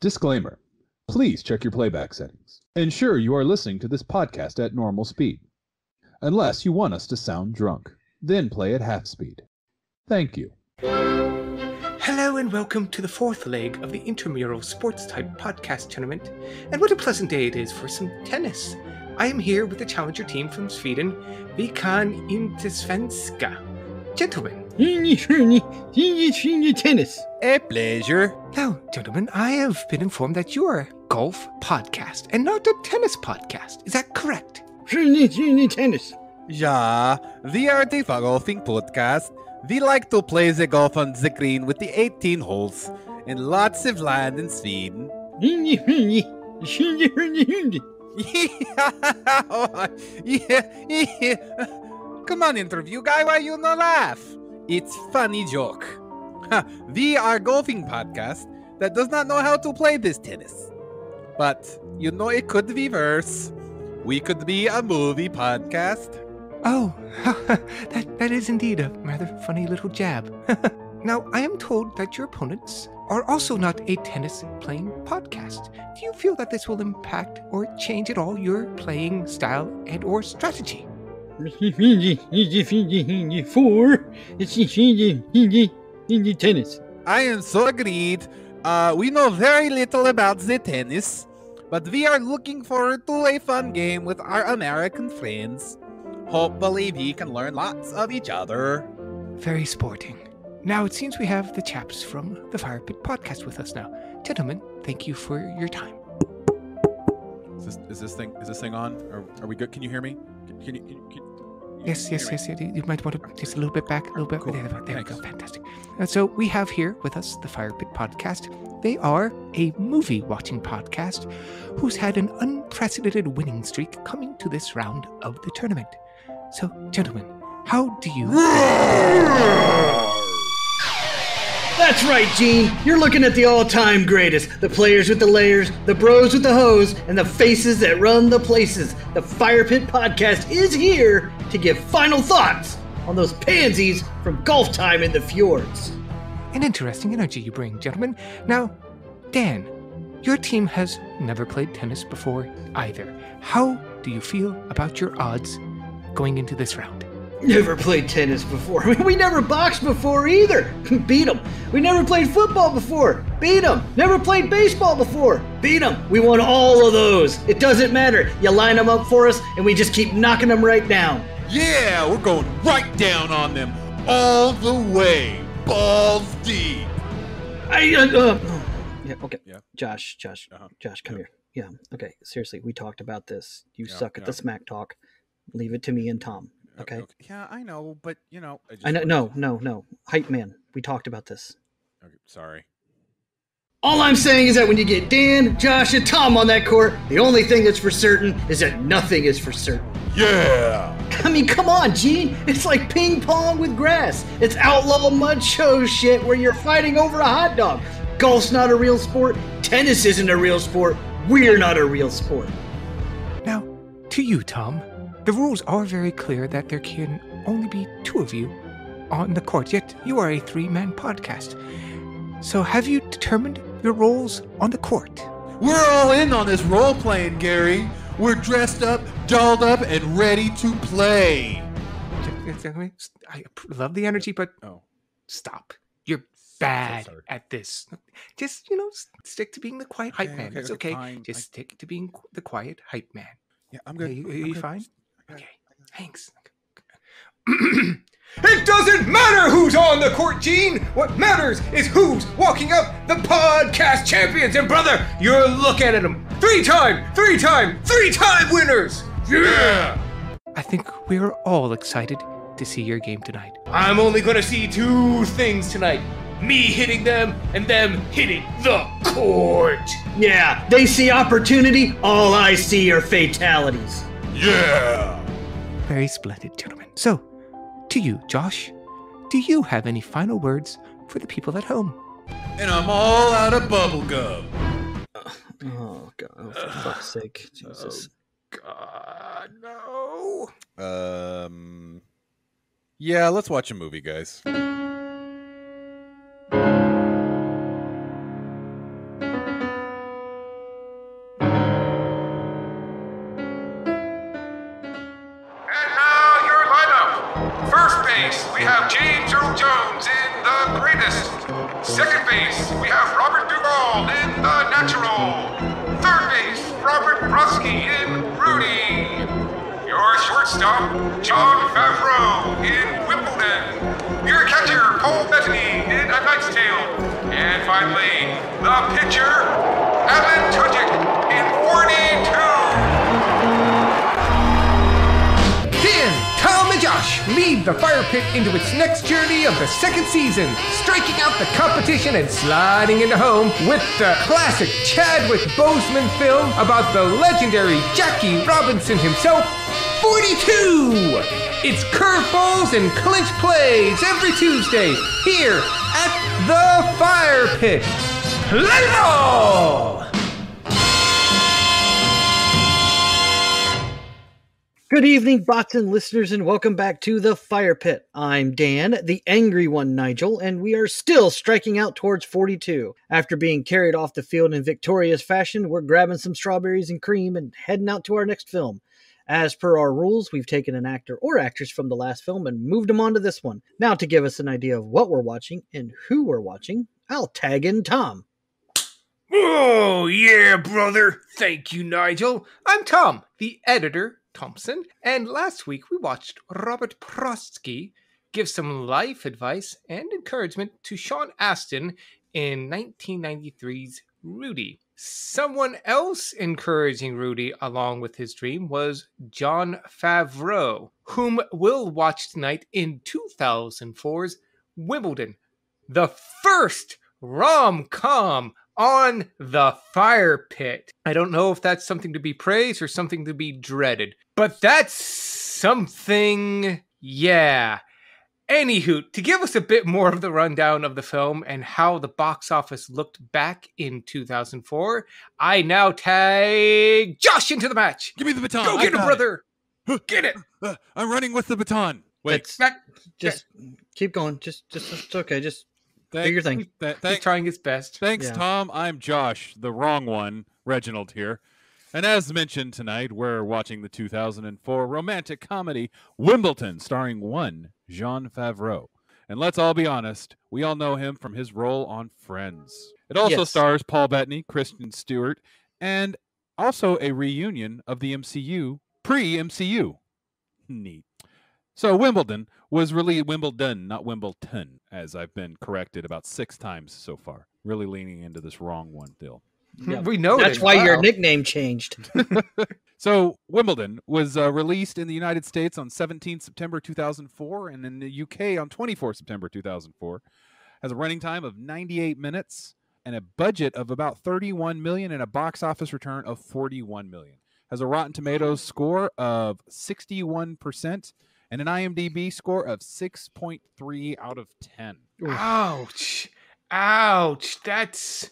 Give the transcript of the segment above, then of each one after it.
Disclaimer Please check your playback settings. Ensure you are listening to this podcast at normal speed. Unless you want us to sound drunk, then play at half speed. Thank you. Hello and welcome to the fourth leg of the intramural sports type podcast tournament. And what a pleasant day it is for some tennis. I am here with the challenger team from Sweden, Vikan Intesvenska. Gentlemen, tennis. A pleasure. now, gentlemen, I have been informed that you are a golf podcast and not a tennis podcast. Is that correct? tennis. Ja, we are the golfing podcast. We like to play the golf on the green with the 18 holes and lots of land in Sweden. yeah, yeah. Come on, interview guy, why you no laugh? It's funny joke. We are golfing podcast that does not know how to play this tennis. But you know it could be worse. We could be a movie podcast. Oh, that, that is indeed a rather funny little jab. now, I am told that your opponents are also not a tennis playing podcast. Do you feel that this will impact or change at all your playing style and or strategy? Four. It's tennis. I am so agreed. Uh, we know very little about the tennis, but we are looking forward to a fun game with our American friends. Hopefully, we can learn lots of each other. Very sporting. Now it seems we have the chaps from the Fire Pit podcast with us now. Gentlemen, thank you for your time. Is this, is this thing is this thing on? Are, are we good? Can you hear me? Can, can you? Can, Yes, yes, yes, yes. You might want to just a little bit back, a little bit. Cool. There, there we go. Fantastic. Uh, so we have here with us the Fire Pit podcast. They are a movie watching podcast who's had an unprecedented winning streak coming to this round of the tournament. So, gentlemen, how do you? That's right, Gene. You're looking at the all-time greatest. The players with the layers, the bros with the hose, and the faces that run the places. The Fire Pit Podcast is here to give final thoughts on those pansies from golf time in the fjords. An interesting energy you bring, gentlemen. Now, Dan, your team has never played tennis before either. How do you feel about your odds going into this round? Never played tennis before. We never boxed before either. Beat them. We never played football before. Beat them. Never played baseball before. Beat them. We won all of those. It doesn't matter. You line them up for us, and we just keep knocking them right down. Yeah, we're going right down on them all the way, balls deep. I. Uh, uh, yeah. Okay. Yeah. Josh. Josh. Uh-huh. Josh, come Yeah. here. Yeah. Okay. Seriously, we talked about this. You Yeah, suck at yeah. the smack talk. Leave it to me and Tom. Okay. Yeah, I know, but you know, I, just I know. No. to- No. No. Hype man. We talked about this. Okay, sorry. All I'm saying is that when you get Dan, Josh, and Tom on that court, the only thing that's for certain is that nothing is for certain. Yeah. I mean, come on, Gene. It's like ping pong with grass. It's outlaw mud show shit where you're fighting over a hot dog. Golf's not a real sport. Tennis isn't a real sport. We're not a real sport. Now, to you, Tom, the rules are very clear that there can only be two of you on the court, yet you are a three man podcast. So, have you determined your roles on the court? We're all in on this role playing, Gary. We're dressed up, dolled up, and ready to play. I love the energy, but Oh, stop. You're bad sorry. at this. Just, you know, stick to being the quiet hype Okay, man. okay, it's okay, okay. Just I- stick to being the quiet hype man. yeah, I'm Are good. you, are I'm you good. fine? I got Okay. Thanks. It doesn't matter who's on the court, Gene. What matters is who's walking up the podcast champions. And brother, you're looking at them. Three time, three time, three time winners. Yeah. I think we're all excited to see your game tonight. I'm only gonna see two things tonight. Me hitting them and them hitting the court. Yeah, they see opportunity. All I see are fatalities. Yeah. Very splendid, gentlemen. So, to you, Josh, do you have any final words for the people at home? And I'm all out of bubblegum. Oh god! Oh, for fuck's sake, Jesus! Oh, God, no. Um. Yeah, let's watch a movie, guys. Shortstop, Jon Favreau in Wimbledon. Your catcher, Paul Bettany in A Knight's Tale. And finally, the pitcher, Alan Tudyk in 42. Dan, Tom, and Josh lead the fire pit into its next journey of the second season, striking out the competition and sliding into home with the classic Chadwick Boseman film about the legendary Jackie Robinson himself, 42! It's curveballs and clinch plays every Tuesday here at the Fire Pit. Play ball! Good evening, and listeners, and welcome back to the Fire Pit. I'm Dan, the angry one, Nigel, and we are still striking out towards 42. After being carried off the field in victorious fashion, we're grabbing some strawberries and cream and heading out to our next film. As per our rules, we've taken an actor or actress from the last film and moved them onto this one. Now, to give us an idea of what we're watching and who we're watching, I'll tag in Tom. Oh, yeah, brother. Thank you, Nigel. I'm Tom, the editor, Thompson, and last week we watched Robert Prosky give some life advice and encouragement to Sean Astin in 1993's Rudy. Someone else encouraging Rudy along with his dream was Jon Favreau, whom we'll watch tonight in 2004's Wimbledon, the first rom com on the fire pit. I don't know if that's something to be praised or something to be dreaded, but that's something, yeah. Anywho, to give us a bit more of the rundown of the film and how the box office looked back in 2004, I now tag Josh into the match. Give me the baton. Go I get it, got brother. Get it. Uh, I'm running with the baton. Wait, That's- Back. just keep going. Just, just, it's okay. Just thank, do your thing. th- He's thank- trying his best. thanks, Yeah. Tom. I'm Josh, the wrong one, Reginald here. And as mentioned tonight, we're watching the 2004 romantic comedy Wimbledon, starring one Jean Favreau. And let's all be honest, we all know him from his role on Friends. It also Yes. stars Paul Bettany, Kristen Stewart, and also a reunion of the MCU pre MCU. Neat. So Wimbledon was really Wimbledon, not Wimbledon, as I've been corrected about six times so far. Really leaning into this wrong one, Dill. Yeah. We know that's it. why your nickname changed. So Wimbledon was uh, released in the United States on 17 September 2004, and in the UK on 24 September 2004. Has a running time of 98 minutes and a budget of about 31 million and a box office return of 41 million. Has a Rotten Tomatoes score of 61% and an IMDb score of 6.3 out of 10. Ouch. Ouch. That's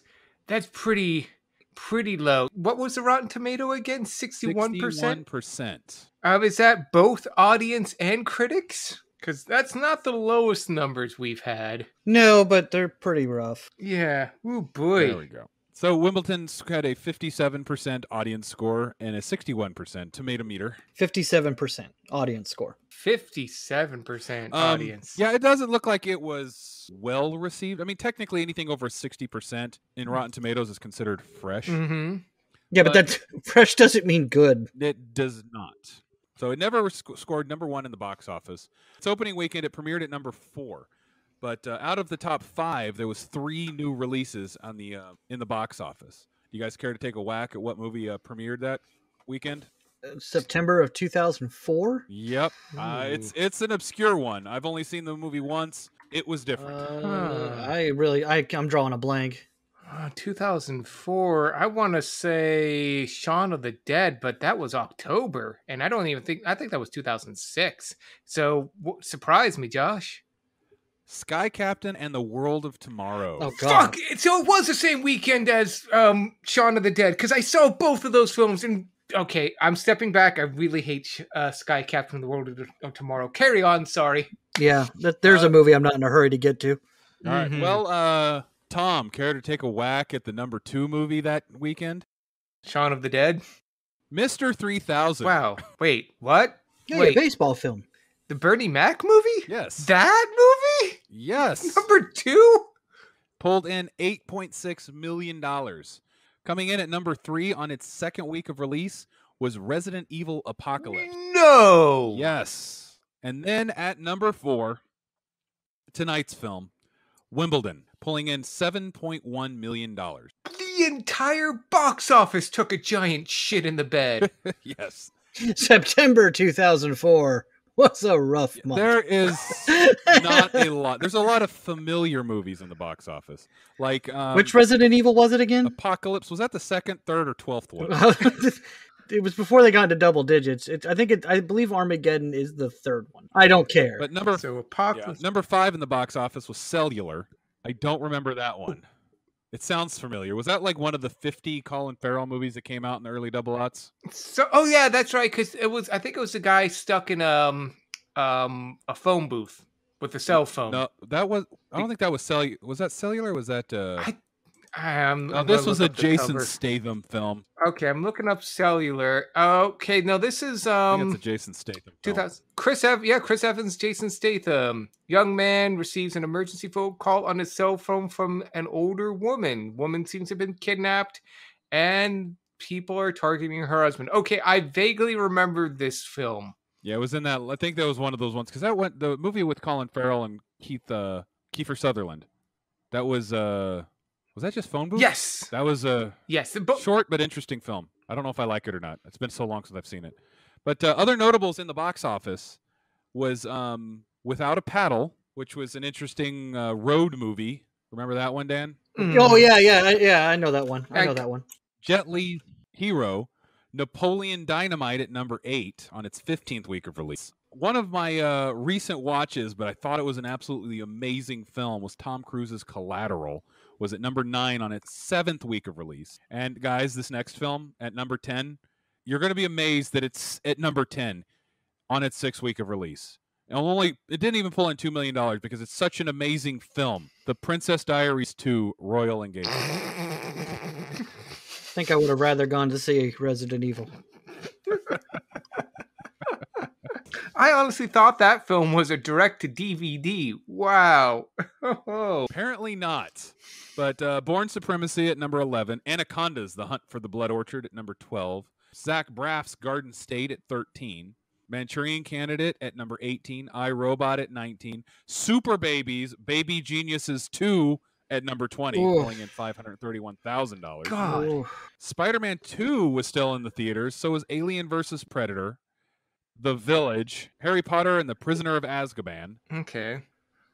that's pretty pretty low. What was the Rotten Tomato again? 61%? 61%. Um, is that both audience and critics? Because that's not the lowest numbers we've had. no, but they're pretty rough. Yeah. Oh, boy. There we go. So Wimbledon's had a 57% audience score and a 61% tomato meter. Fifty-seven percent audience score. Fifty-seven percent Um, audience. Yeah, it doesn't look like it was well received. I mean, technically, anything over 60% in Rotten Tomatoes is considered fresh. Mm-hmm. Yeah, but, But- that fresh doesn't mean good. It does not. So it never sc- scored number one in the box office. Its opening weekend, it premiered at number four. But uh, out of the top five, there was three new releases on the uh, in the box office. Do you guys care to take a whack at what movie uh, premiered that weekend? Uh, September of two thousand four. Yep, uh, it's it's an obscure one. I've only seen the movie once. It was different. Uh, I really, I, I'm drawing a blank. Uh, 2004. I want to say Shaun of the Dead, but that was October, and I don't even think I think that was 2006. So w- surprise me, Josh. Sky Captain and the World of Tomorrow. Oh God! Fuck! So it was the same weekend as um Shaun of the Dead because I saw both of those films. And okay, I'm stepping back. I really hate uh, Sky Captain: and The World of, of Tomorrow. Carry on. Sorry. Yeah, that, there's a movie I'm not in a hurry to get to. All right. Mhm. Well, uh, Tom, care to take a whack at the number two movie that weekend? Shaun of the Dead. Mister Three Thousand. Wow. Wait. What? Yeah, Wait. baseball film. The Bernie Mac movie? Yes. That movie? yes. Number two? Pulled in $8.6 million. Coming in at number three on its second week of release was Resident Evil Apocalypse. No. Yes. And then at number four, tonight's film, Wimbledon, pulling in $7.1 million. The entire box office took a giant shit in the bed. yes. September 2004 was a rough month. There is not a lot. There's a lot of familiar movies in the box office. Like um, Which Resident Evil was it again? Apocalypse was that the second, third, or twelfth one? it was before they got into double digits. It, I think it. I believe Armageddon is the third one. I don't care. But number so yeah, Apocalypse. number five in the box office was Cellular. I don't remember that one. It sounds familiar. Was that like one of the 50 Colin Farrell movies that came out in the early double aughts? So, oh yeah, that's right. Because it was, I think it was a guy stuck in um um a phone booth with a cell phone. No, that was. I don't think that was cellular. Was that cellular? Or was that? Uh, I- Um, no, this was a Jason. Statham film. Okay, I'm looking up cellular. Okay, no, this is um. it's a Jason Statham. 2000 Chris Ev- yeah, Chris Evans, Jason Statham. Young man receives an emergency phone call on his cell phone from an older woman. Woman seems to have been kidnapped and people are targeting her husband. Okay, I vaguely remember this film. Yeah, it was in that. I think that was one of those ones because that went the movie with Colin Farrell and Keith uh, Kiefer Sutherland. That was uh, was that just phone booth? Yes. That was a Yes, but short but interesting film. I don't know if I like it or not. It's been so long since I've seen it. But uh, other notables in the box office was um, Without a Paddle, which was an interesting uh, road movie. Remember that one, Dan? oh yeah, yeah, I- yeah. I know that one. I I know that one. Jet Li Hero, Napoleon Dynamite at number eight on its 15th week of release. One of my uh, recent watches, but I thought it was an absolutely amazing film, was Tom Cruise's Collateral. Was at number nine on its seventh week of release. And guys, this next film at number 10, you're going to be amazed that it's at number 10 on its sixth week of release. And only it didn't even pull in two million dollars because it's such an amazing film. The Princess Diaries 2 Royal Engagement. I think I would have rather gone to see Resident Evil. I honestly thought that film was a direct to DVD. Wow. Apparently not. But uh, Bourne Supremacy at number 11, Anacondas, The Hunt for the Blood Orchid at number 12, Zach Braff's Garden State at 13, Manchurian Candidate at number 18, I Robot at 19, Super Babies, Baby Geniuses 2 at number 20, Oof. pulling in $531,000. God. Spider Man 2 was still in the theaters, so was Alien versus Predator, The Village, Harry Potter and the Prisoner of Azkaban. Okay.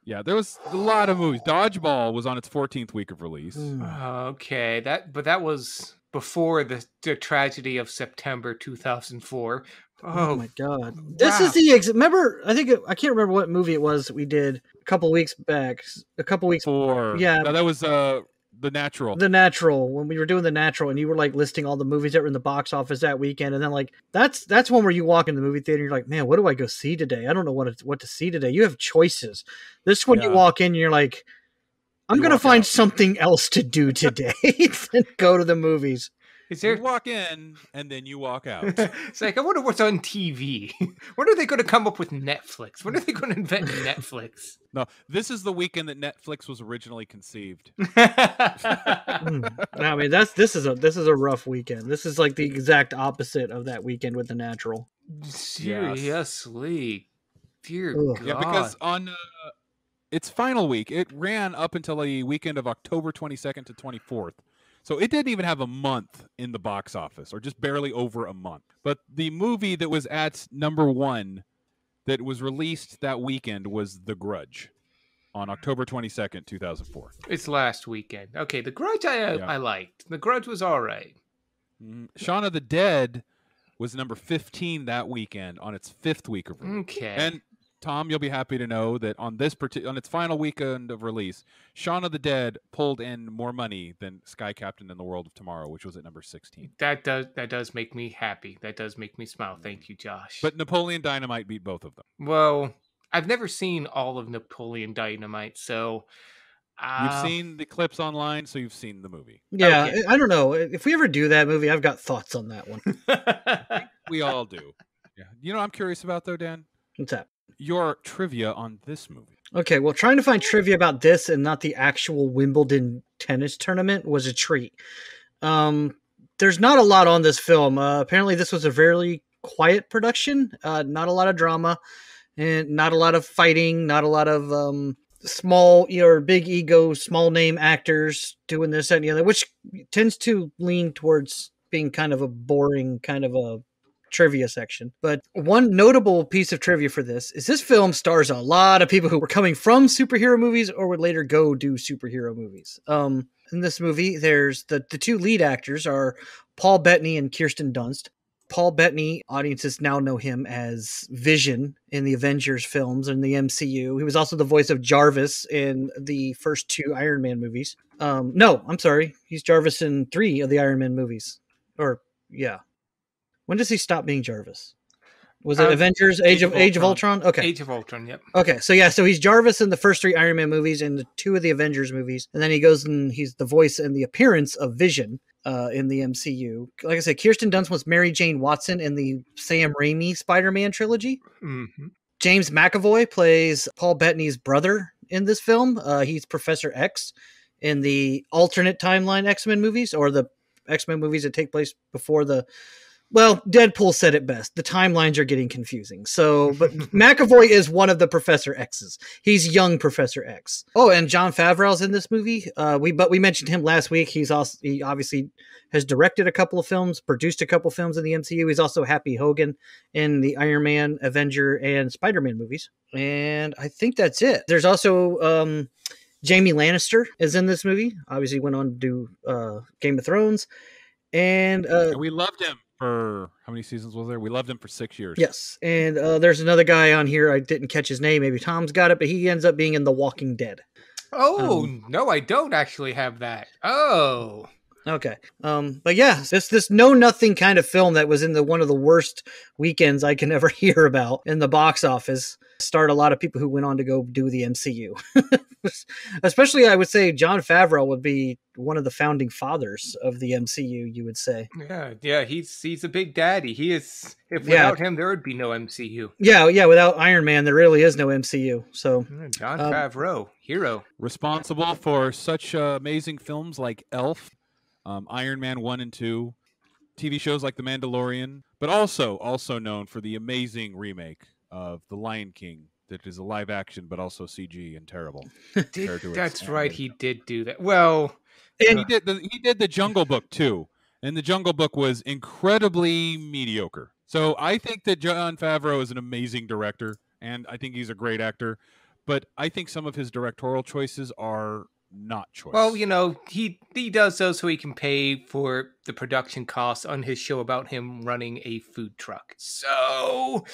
Yeah, there was a lot of movies. Dodgeball was on its 14th week of release. Mm. Okay, that but that was before the, the tragedy of September 2004. Oh, Oh, my god! This is the ex- remember. I think it, I can't remember what movie it was we did a couple weeks back. A couple weeks. For Yeah. no, that was uh the natural. The Natural when we were doing the Natural, and you were like listing all the movies that were in the box office that weekend, and then like that's that's one where you walk in the movie theater, and you're like, man, what do I go see today? I don't know what to, what to see today. You have choices. This one, you walk in, and you're like, I'm You gonna find out. something else to do today than go to the movies. Is you there? walk in and then you walk out. it's like I wonder what's on TV. when are they going to come up with Netflix? When are they going to invent Netflix? no, this is the weekend that Netflix was originally conceived. Mm. I mean, that's this is a this is a rough weekend. This is like the exact opposite of that weekend with the Natural. Seriously, dear Ugh. God. Yeah, because on uh, its final week, it ran up until the weekend of October 22nd to 24th. So it didn't even have a month in the box office, or just barely over a month. But the movie that was at number one that was released that weekend was The Grudge on October 22nd, 2004. it's last weekend. Okay, The Grudge I uh, Yeah. I liked. The Grudge was all right. Mhm. Shaun of the Dead was number 15 that weekend on its fifth week of release. Okay. And Tom, you'll be happy to know that on this parti- on its final weekend of release, Shaun of the Dead pulled in more money than Sky Captain in the World of Tomorrow, which was at number 16. that does that does make me happy. That does make me smile. Thank you, Josh. But Napoleon Dynamite beat both of them. well, I've never seen all of Napoleon Dynamite, so You've uh, seen the clips online, so you've seen the movie. Yeah, Okay. I I don't know if we ever do that movie. I've got thoughts on that one. We all do. Yeah. You know what I'm curious about though, Dan? What's that? Your trivia on this movie. Okay, well, trying to find trivia about this and not the actual Wimbledon tennis tournament was a treat. Um, there's not a lot on this film. Uh, apparently, this was a very quiet production. Uh, not a lot of drama, and not a lot of fighting. Not a lot of um, small or big ego, small name actors doing this and the other, which tends to lean towards being kind of a boring kind of a trivia section. But one notable piece of trivia for this is this film stars a lot of people who were coming from superhero movies or would later go do superhero movies. Um, in this movie, there's the, the two lead actors are Paul Bettany and Kirsten Dunst. Paul Bettany, audiences now know him as Vision in the Avengers films and the MCU. He was also the voice of Jarvis in the first two Iron Man movies. Um, no, I'm sorry. He's Jarvis in three of the Iron Man movies. Or, yeah. When does he stop being Jarvis? Was it Uh, Avengers Age, of Age of Ultron? Okay. Age of Ultron. Yep. Okay, so yeah, so he's Jarvis in the first three Iron Man movies and the two of the Avengers movies, and then he goes and he's the voice and the appearance of Vision uh, in the MCU. Like I said, Kirsten Dunst was Mary Jane Watson in the Sam Raimi Spider-Man trilogy. hmm James McAvoy plays Paul Bettany's brother in this film. Uh, he's Professor X in the alternate timeline X Men movies or the X Men movies that take place before the. Well, Deadpool said it best. The timelines are getting confusing. So, but McAvoy is one of the Professor X's. He's young Professor X. Oh, and Jon Favreau's in this movie. Uh, we but we mentioned him last week. He's also he obviously has directed a couple of films, produced a couple of films in the MCU. He's also Happy Hogan in the Iron Man, Avenger, and Spider Man movies. And I think that's it. There's also um, Jamie Lannister is in this movie. Obviously, went on to do uh, Game of Thrones. And uh, And we loved him for how many seasons was there? We loved him for six years. yes, and uh, there's another guy on here. I didn't catch his name. Maybe Tom's got it, but he ends up being in The Walking Dead. Oh Um, no, I don't actually have that. Oh, Okay. Um, but yeah, this this know nothing kind of film that was in the one of the worst weekends I can ever hear about in the box office. Start a lot of people who went on to go do the MCU. Especially I would say Jon Favreau would be one of the founding fathers of the MCU, you would say. yeah, yeah. He's he's a big daddy. He is. If Yeah. without him, there would be no MCU. Yeah, yeah, without Iron Man there really is no MCU. So Mm, Jon Um, Favreau, hero. Responsible for such uh, amazing films like Elf, um, Iron Man 1 and 2, TV shows like The Mandalorian, but also also known for the amazing remake of The Lion King that is a live action but also CG and terrible. Did, that's right. He did do that. Well, and he did the he did the Jungle Book too, and the Jungle Book was incredibly mediocre. So I think that Jon Favreau is an amazing director, and I think he's a great actor. But I think some of his directorial choices are not choice. well, you know, he he does those so he can pay for the production costs on his show about him running a food truck. So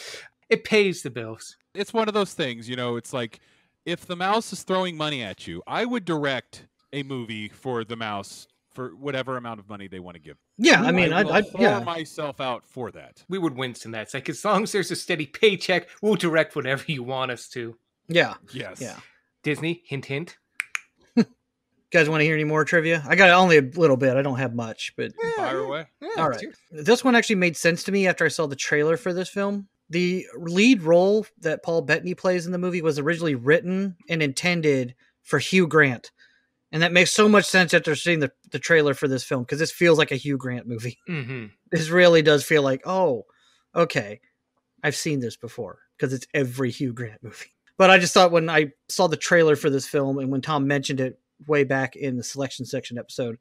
it pays the bills. it's one of those things, you know. It's like if the mouse is throwing money at you, I would direct a movie for the mouse for whatever amount of money they want to give. yeah, I mean, I, will I, whore yeah, myself out for that. We would Winston that. It's like as long as there's a steady paycheck, we'll direct whatever you want us to. yeah. Yes. Yeah. Disney, hint, hint. You guys want to hear any more trivia? I got only a little bit. I don't have much, but Fire away. Yeah, All it's right. your- this one actually made sense to me after I saw the trailer for this film. The lead role that Paul Bettany plays in the movie was originally written and intended for Hugh Grant. And that makes so much sense after seeing the, the trailer for this film because this feels like a Hugh Grant movie. Mhm. This really does feel like, oh, okay, I've seen this before because it's every Hugh Grant movie. But I just thought when I saw the trailer for this film and when Tom mentioned it way back in the selection section episode,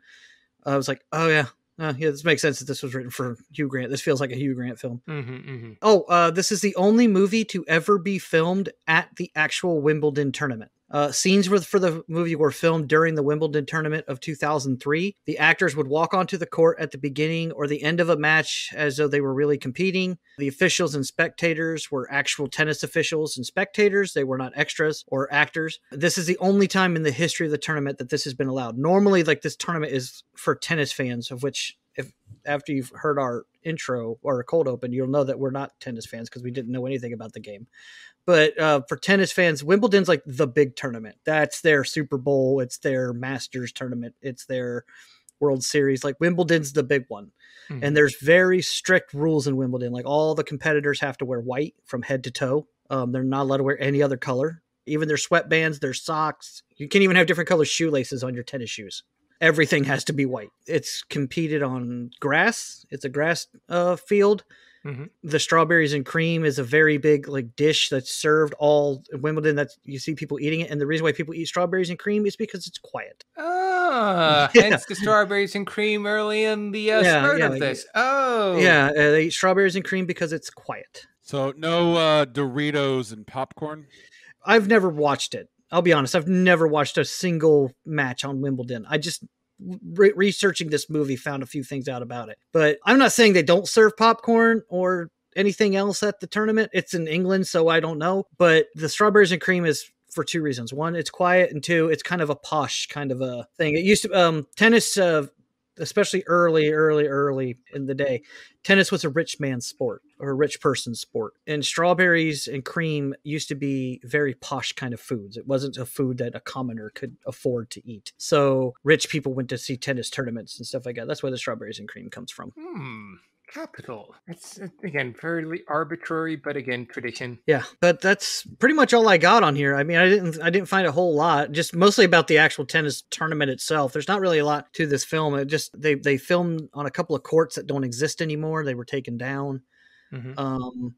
I was like, oh yeah, uh, yeah, this makes sense that this was written for Hugh Grant. This feels like a Hugh Grant film. Mhm, mhm. Oh, uh, this is the only movie to ever be filmed at the actual Wimbledon tournament. Uh, scenes with, for the movie were filmed during the Wimbledon tournament of 2003. The actors would walk onto the court at the beginning or the end of a match as though they were really competing. The officials and spectators were actual tennis officials and spectators. They were not extras or actors. This is the only time in the history of the tournament that this has been allowed. Normally, like this tournament is for tennis fans, of which if after you've heard our intro or a cold open, you'll know that we're not tennis fans because we didn't know anything about the game. But uh, for tennis fans, Wimbledon's like the big tournament. That's their Super Bowl. It's their Masters tournament. It's their World Series. Like Wimbledon's the big one. Mhm. And there's very strict rules in Wimbledon. Like all the competitors have to wear white from head to toe. Um, they're not allowed to wear any other color. Even their sweatbands, their socks. You can't even have different color shoelaces on your tennis shoes. Everything has to be white. It's competed on grass. It's a grass uh, field. Mhm. The strawberries and cream is a very big like dish that's served all at Wimbledon. That you see people eating it, and the reason why people eat strawberries and cream is because it's quiet. Ah, Yeah. hence the strawberries and cream early in the uh, Yeah, start yeah, of this. Oh, Yeah, uh, they eat strawberries and cream because it's quiet. So no uh, Doritos and popcorn. I've never watched it. I'll be honest. I've never watched a single match on Wimbledon. I just re- researching this movie found a few things out about it. But I'm not saying they don't serve popcorn or anything else at the tournament. It's in England, so I don't know. But the strawberries and cream is for two reasons. One, it's quiet, and two, it's kind of a posh kind of a thing. It used to um tennis uh especially early, early, early in the day, tennis was a rich man's sport or a rich person's sport. And strawberries and cream used to be very posh kind of foods. It wasn't a food that a commoner could afford to eat. So rich people went to see tennis tournaments and stuff like that. That's where the strawberries and cream comes from. Hmm. Capital. It's uh, again fairly arbitrary, but again tradition. Yeah, but that's pretty much all I got on here. I mean, I didn't I didn't find a whole lot. Just mostly about the actual tennis tournament itself. There's not really a lot to this film. It just they they filmed on a couple of courts that don't exist anymore. They were taken down. Mhm. Um,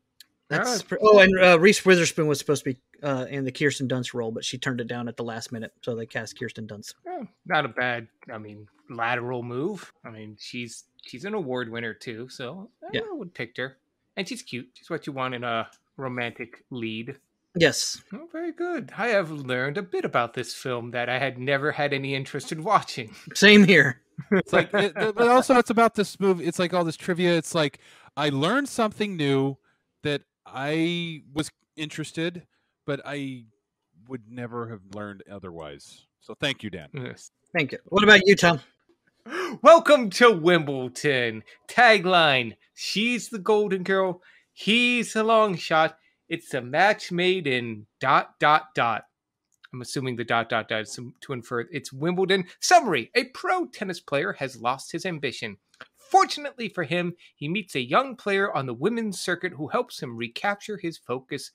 that's Alright. pre- oh, and uh, Reese Witherspoon was supposed to be uh, in the Kirsten Dunst role, but she turned it down at the last minute, so they cast Kirsten Dunst. Oh, not a bad. I mean, lateral move. I mean, she's she's an award winner too, so eh, I Yeah. would pick her, and she's cute. She's what you want in a romantic lead. Yes, Oh, very good. I have learned a bit about this film that I had never had any interest in watching. same here. It's like, it, but also it's about this movie. It's like all this trivia. It's like I learned something new that I was interested, but I would never have learned otherwise. So thank you, Dan. Yes. Thank you. What about you, Tom? Welcome to Wimbledon. Tagline She's the golden girl, he's the long shot. It's a match made in dot dot dot. I'm assuming the dot dot dot is to infer it's Wimbledon. Summary A pro tennis player has lost his ambition. Fortunately for him, he meets a young player on the women's circuit who helps him recapture his focus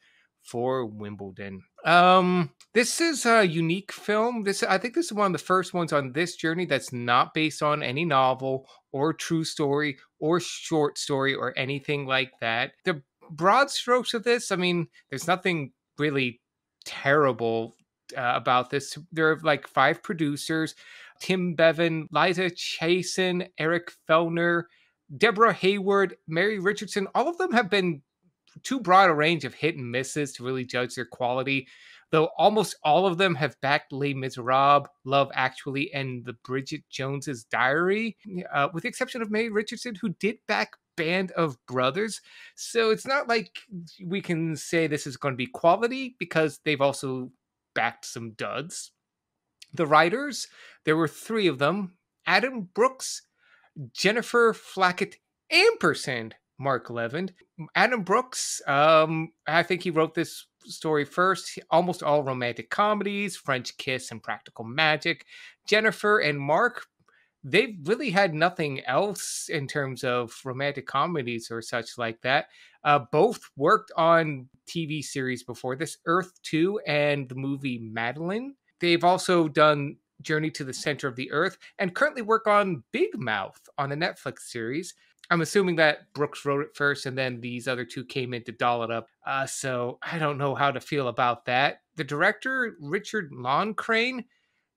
for Wimbledon. Um, this is a unique film. This I think this is one of the first ones on this journey that's not based on any novel or true story or short story or anything like that. The broad strokes of this, I mean, there's nothing really terrible uh, about this. There are like five producers: Tim Bevan, Liza Chasin, Eric Fellner, Debra Hayward, Mary Richardson. All of them have been too broad a range of hit and misses to really judge their quality. Though almost all of them have backed Les Miserables, Love Actually, and The Bridget Jones's Diary, uh, with the exception of Mary Richardson, who did back Band of Brothers. So it's not like we can say this is going to be quality because they've also backed some duds. The writers, there were three of them Adam Brooks, Jennifer Flackett, ampersand Mark Levin. Adam Brooks, um, I think he wrote this story first. Almost all romantic comedies, French Kiss and Practical Magic. Jennifer and Mark, they've really had nothing else in terms of romantic comedies or such like that. Uh, both worked on TV series before this, Earth 2 and the movie Madeline. They've also done Journey to the Center of the Earth and currently work on Big Mouth on the Netflix series. I'm assuming that Brooks wrote it first and then these other two came in to doll it up. Uh, so I don't know how to feel about that. The director, Richard Loncraine,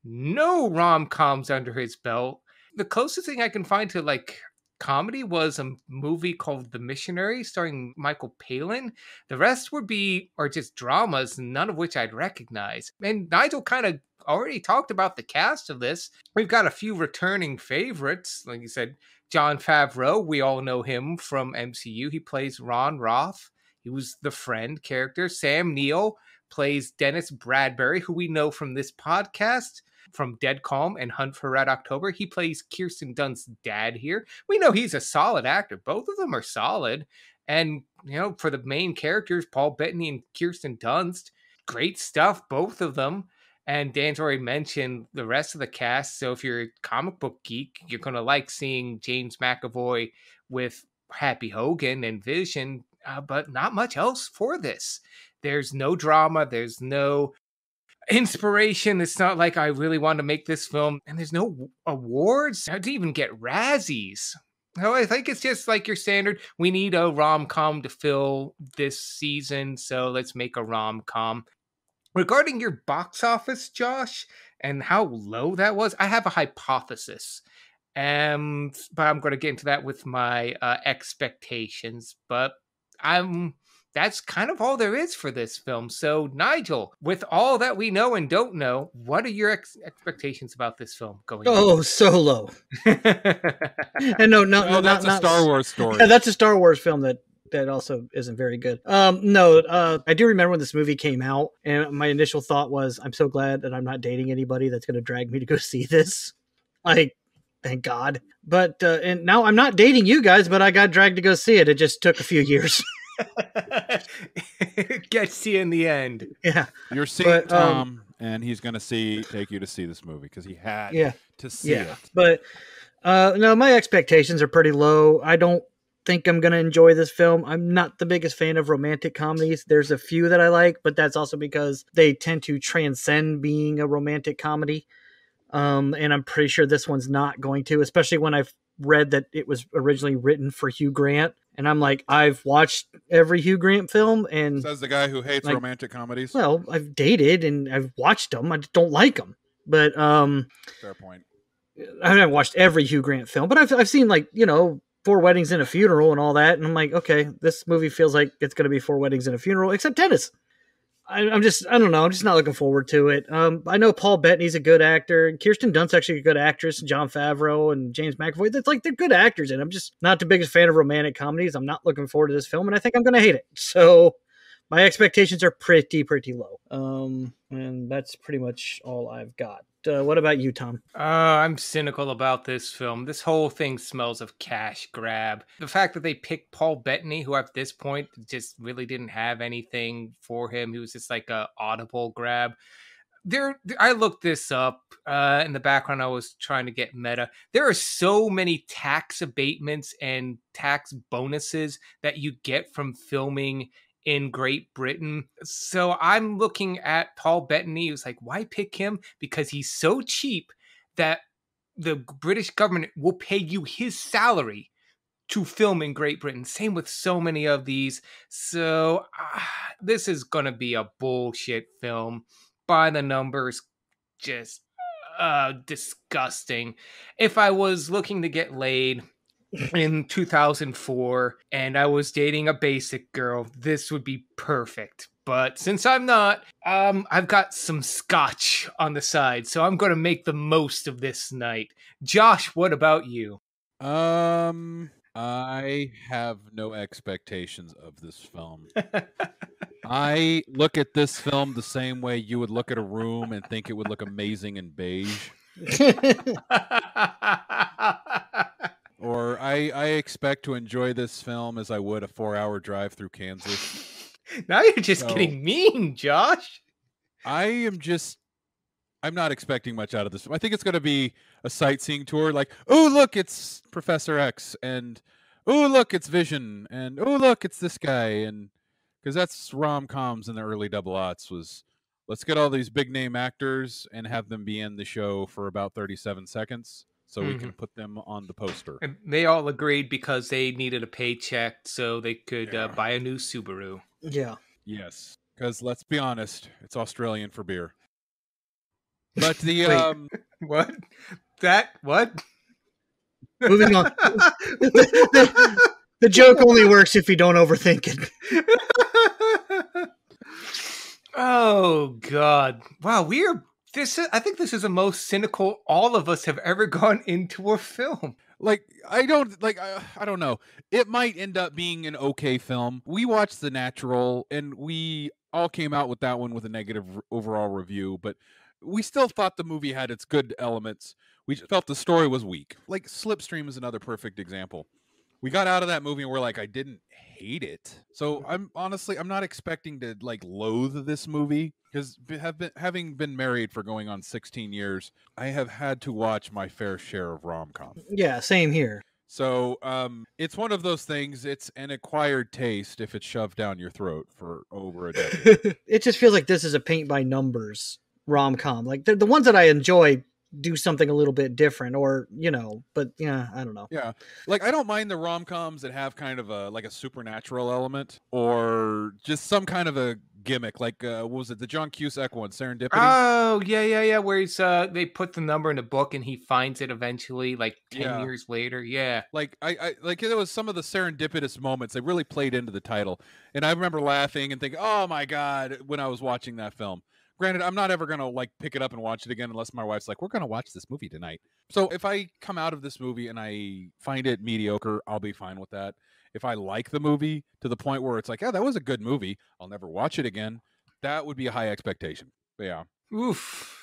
no rom coms under his belt. The closest thing I can find to like comedy was a movie called The Missionary starring Michael Palin. The rest would be are just dramas, none of which I'd recognize. And Nigel kind of already talked about the cast of this. We've got a few returning favorites, like you said, Jon Favreau. We all know him from MCU. He plays Ron Roth. He was the friend character. Sam Neill plays Dennis Bradbury, who we know from this podcast from Dead Calm and Hunt for Red October. He plays Kirsten Dunst's dad here. We know he's a solid actor. Both of them are solid. And, you know, for the main characters, Paul Bettany and Kirsten Dunst, great stuff, both of them. And Dan's already mentioned the rest of the cast. So if you're a comic book geek, you're going to like seeing James McAvoy with Happy Hogan and Vision, uh, but not much else for this. There's no drama, there's no inspiration. It's not like I really want to make this film, and there's no awards. I didn't even get Razzies. No, I think it's just like your standard. We need a rom com to fill this season, so let's make a rom com. Regarding your box office, Josh, and how low that was, I have a hypothesis. Um, but I'm going to get into that with my uh, expectations. But I'm that's kind of all there is for this film. So, Nigel, with all that we know and don't know, what are your ex- expectations about this film going? Oh, so low. and no, no, Oh, no, that's not, a Star not, Wars story. Yeah, that's a Star Wars film that that also isn't very good. Um, no, uh, I do remember when this movie came out, and my initial thought was, I'm so glad that I'm not dating anybody that's going to drag me to go see this. Like, thank God. But uh, and now I'm not dating you guys, but I got dragged to go see it. It just took a few years. Gets you in the end. yeah, You're seeing but, um, Tom, and he's going to see take you to see this movie because he had yeah. to see yeah. it. but uh no my expectations are pretty low. I don't think i'm gonna enjoy this film. I'm not the biggest fan of romantic comedies. There's a few that i like but that's also because they tend to transcend being a romantic comedy. Um and i'm pretty sure this one's not going to especially when i've read that it was originally written for hugh grant and i'm like i've watched every hugh grant film and Says the guy who hates Like- romantic comedies. well i've dated and i've watched them i just don't like them but um Fair point. I haven't watched every Hugh Grant film, but I've I've seen like you know Four Weddings and a Funeral and all that, and I'm like, okay, this movie feels like it's going to be Four Weddings and a Funeral, except tennis. I, I'm just I don't know, I'm just not looking forward to it. Um, I know Paul Bettany's a good actor, and Kirsten Dunst's actually a good actress, Jon Favreau and James McAvoy. That's like they're good actors, and I'm just not the biggest fan of romantic comedies. I'm not looking forward to this film, and I think I'm going to hate it. So my expectations are pretty pretty low. Um, and that's pretty much all I've got. Uh, what about you, Tom? Uh, I'm cynical about this film. This whole thing smells of cash grab. The fact that they picked Paul Bettany, who at this point just really didn't have anything for him, he was just like a audible grab. There, I looked this up uh, in the background. I was trying to get meta. There are so many tax abatements and tax bonuses that you get from filming in Great Britain. So I'm looking at Paul Bettany. Who's like, why pick him? Because he's so cheap that the British government will pay you his salary to film in Great Britain. Same with so many of these. So ah, this is gonna be a bullshit film. By the numbers, just uh disgusting. If I was looking to get laid in 2004 and I was dating a basic girl, this would be perfect. But since I'm not, um, I've got some scotch on the side, so I'm going to make the most of this night. Josh, what about you? Um, I have no expectations of this film. I look at this film the same way you would look at a room and think it would look amazing in beige. I, I expect to enjoy this film as I would a four-hour drive through Kansas. now you're just So- getting mean, Josh. I am just I'm not expecting much out of this. I think it's going to be a sightseeing tour like, "Oh, look, it's Professor X." And, "Oh, look, it's Vision." And, "Oh, look, it's this guy." And cuz that's rom-coms in the early double aughts was let's get all these big name actors and have them be in the show for about 37 seconds so we can put them on the poster. And they all agreed because they needed a paycheck so they could Yeah. uh, buy a new Subaru. yeah. Yes, cuz let's be honest, it's Australian for beer. But the Wait. um What? That what? Moving on. the, the- the joke only works if you don't overthink it. oh God! Wow, we are. This is, I think this is the most cynical all of us have ever gone into a film. like i don't like I, I don't know. It might end up being an okay film. We watched the natural and we all came out with that one with a negative overall review but we still thought the movie had its good elements. We felt the story was weak. Like slipstream is another perfect example we got out of that movie and we're like i didn't hate it so i'm honestly i'm not expecting to like loathe this movie because have been having been married for going on 16 years i have had to watch my fair share of rom-coms Yeah, same here. So um, it's one of those things. It's an acquired taste if it's shoved down your throat for over a decade. it just feels like this is a paint by numbers rom com. Like the, the ones that I enjoy do something a little bit different, or you know, but yeah, I don't know. yeah, like I don't mind the rom coms that have kind of a like a supernatural element or just some kind of a gimmick. Like uh, what was it the John Cusack one, Serendipity? Oh yeah, yeah, yeah. Where he's uh, they put the number in the book and he finds it eventually, like ten Yeah. years later. Yeah. like I, I like there was some of the serendipitous moments they really played into the title and i remember laughing and thinking oh my god when i was watching that film granted i'm not ever gonna like pick it up and watch it again unless my wife's like we're gonna watch this movie tonight. So if i come out of this movie and i find it mediocre i'll be fine with that. If i like the movie to the point where it's like yeah that was a good movie i'll never watch it again that would be a high expectation. But yeah. Oof.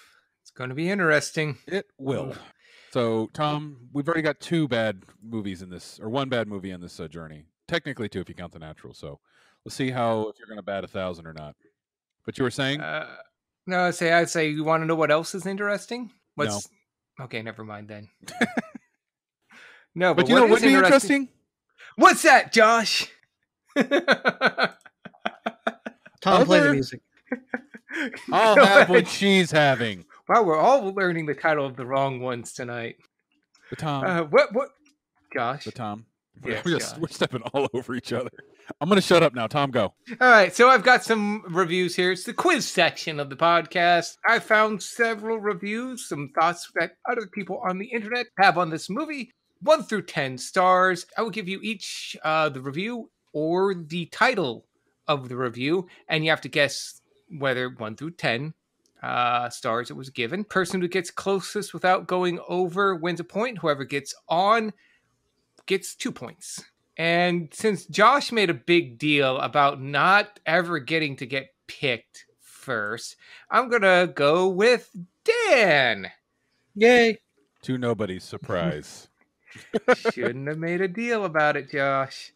It's going to be interesting. it will. So tom we've already got two bad movies in this or one bad movie in this uh, journey. Technically two if you count the natural so let's see how if you're going to bat a thousand or not. But you were saying? Uh, no, I'd say I'd say you want to know what else is interesting? What's okay? Never mind then. no, but, but you know what what is would be interesting What's that, Josh? Tom, play the music. i'll have what she's having Wow, we're all learning the title of the wrong ones tonight. the tom Uh, what? What? Josh. the tom We're just we're stepping all over each other i'm going to shut up now tom go All right, so I've got some reviews here. It's the quiz section of the podcast. I found several reviews, some thoughts that other people on the internet have on this movie. One through 10 stars. I will give you each uh, the review or the title of the review, and you have to guess whether 1 through 10 uh, stars it was given. Person who gets closest without going over wins a point. Whoever gets on gets two points. And since Josh made a big deal about not ever getting to get picked first, I'm going to go with Dan. Yay! to nobody's surprise Shouldn't have made a deal about it, Josh.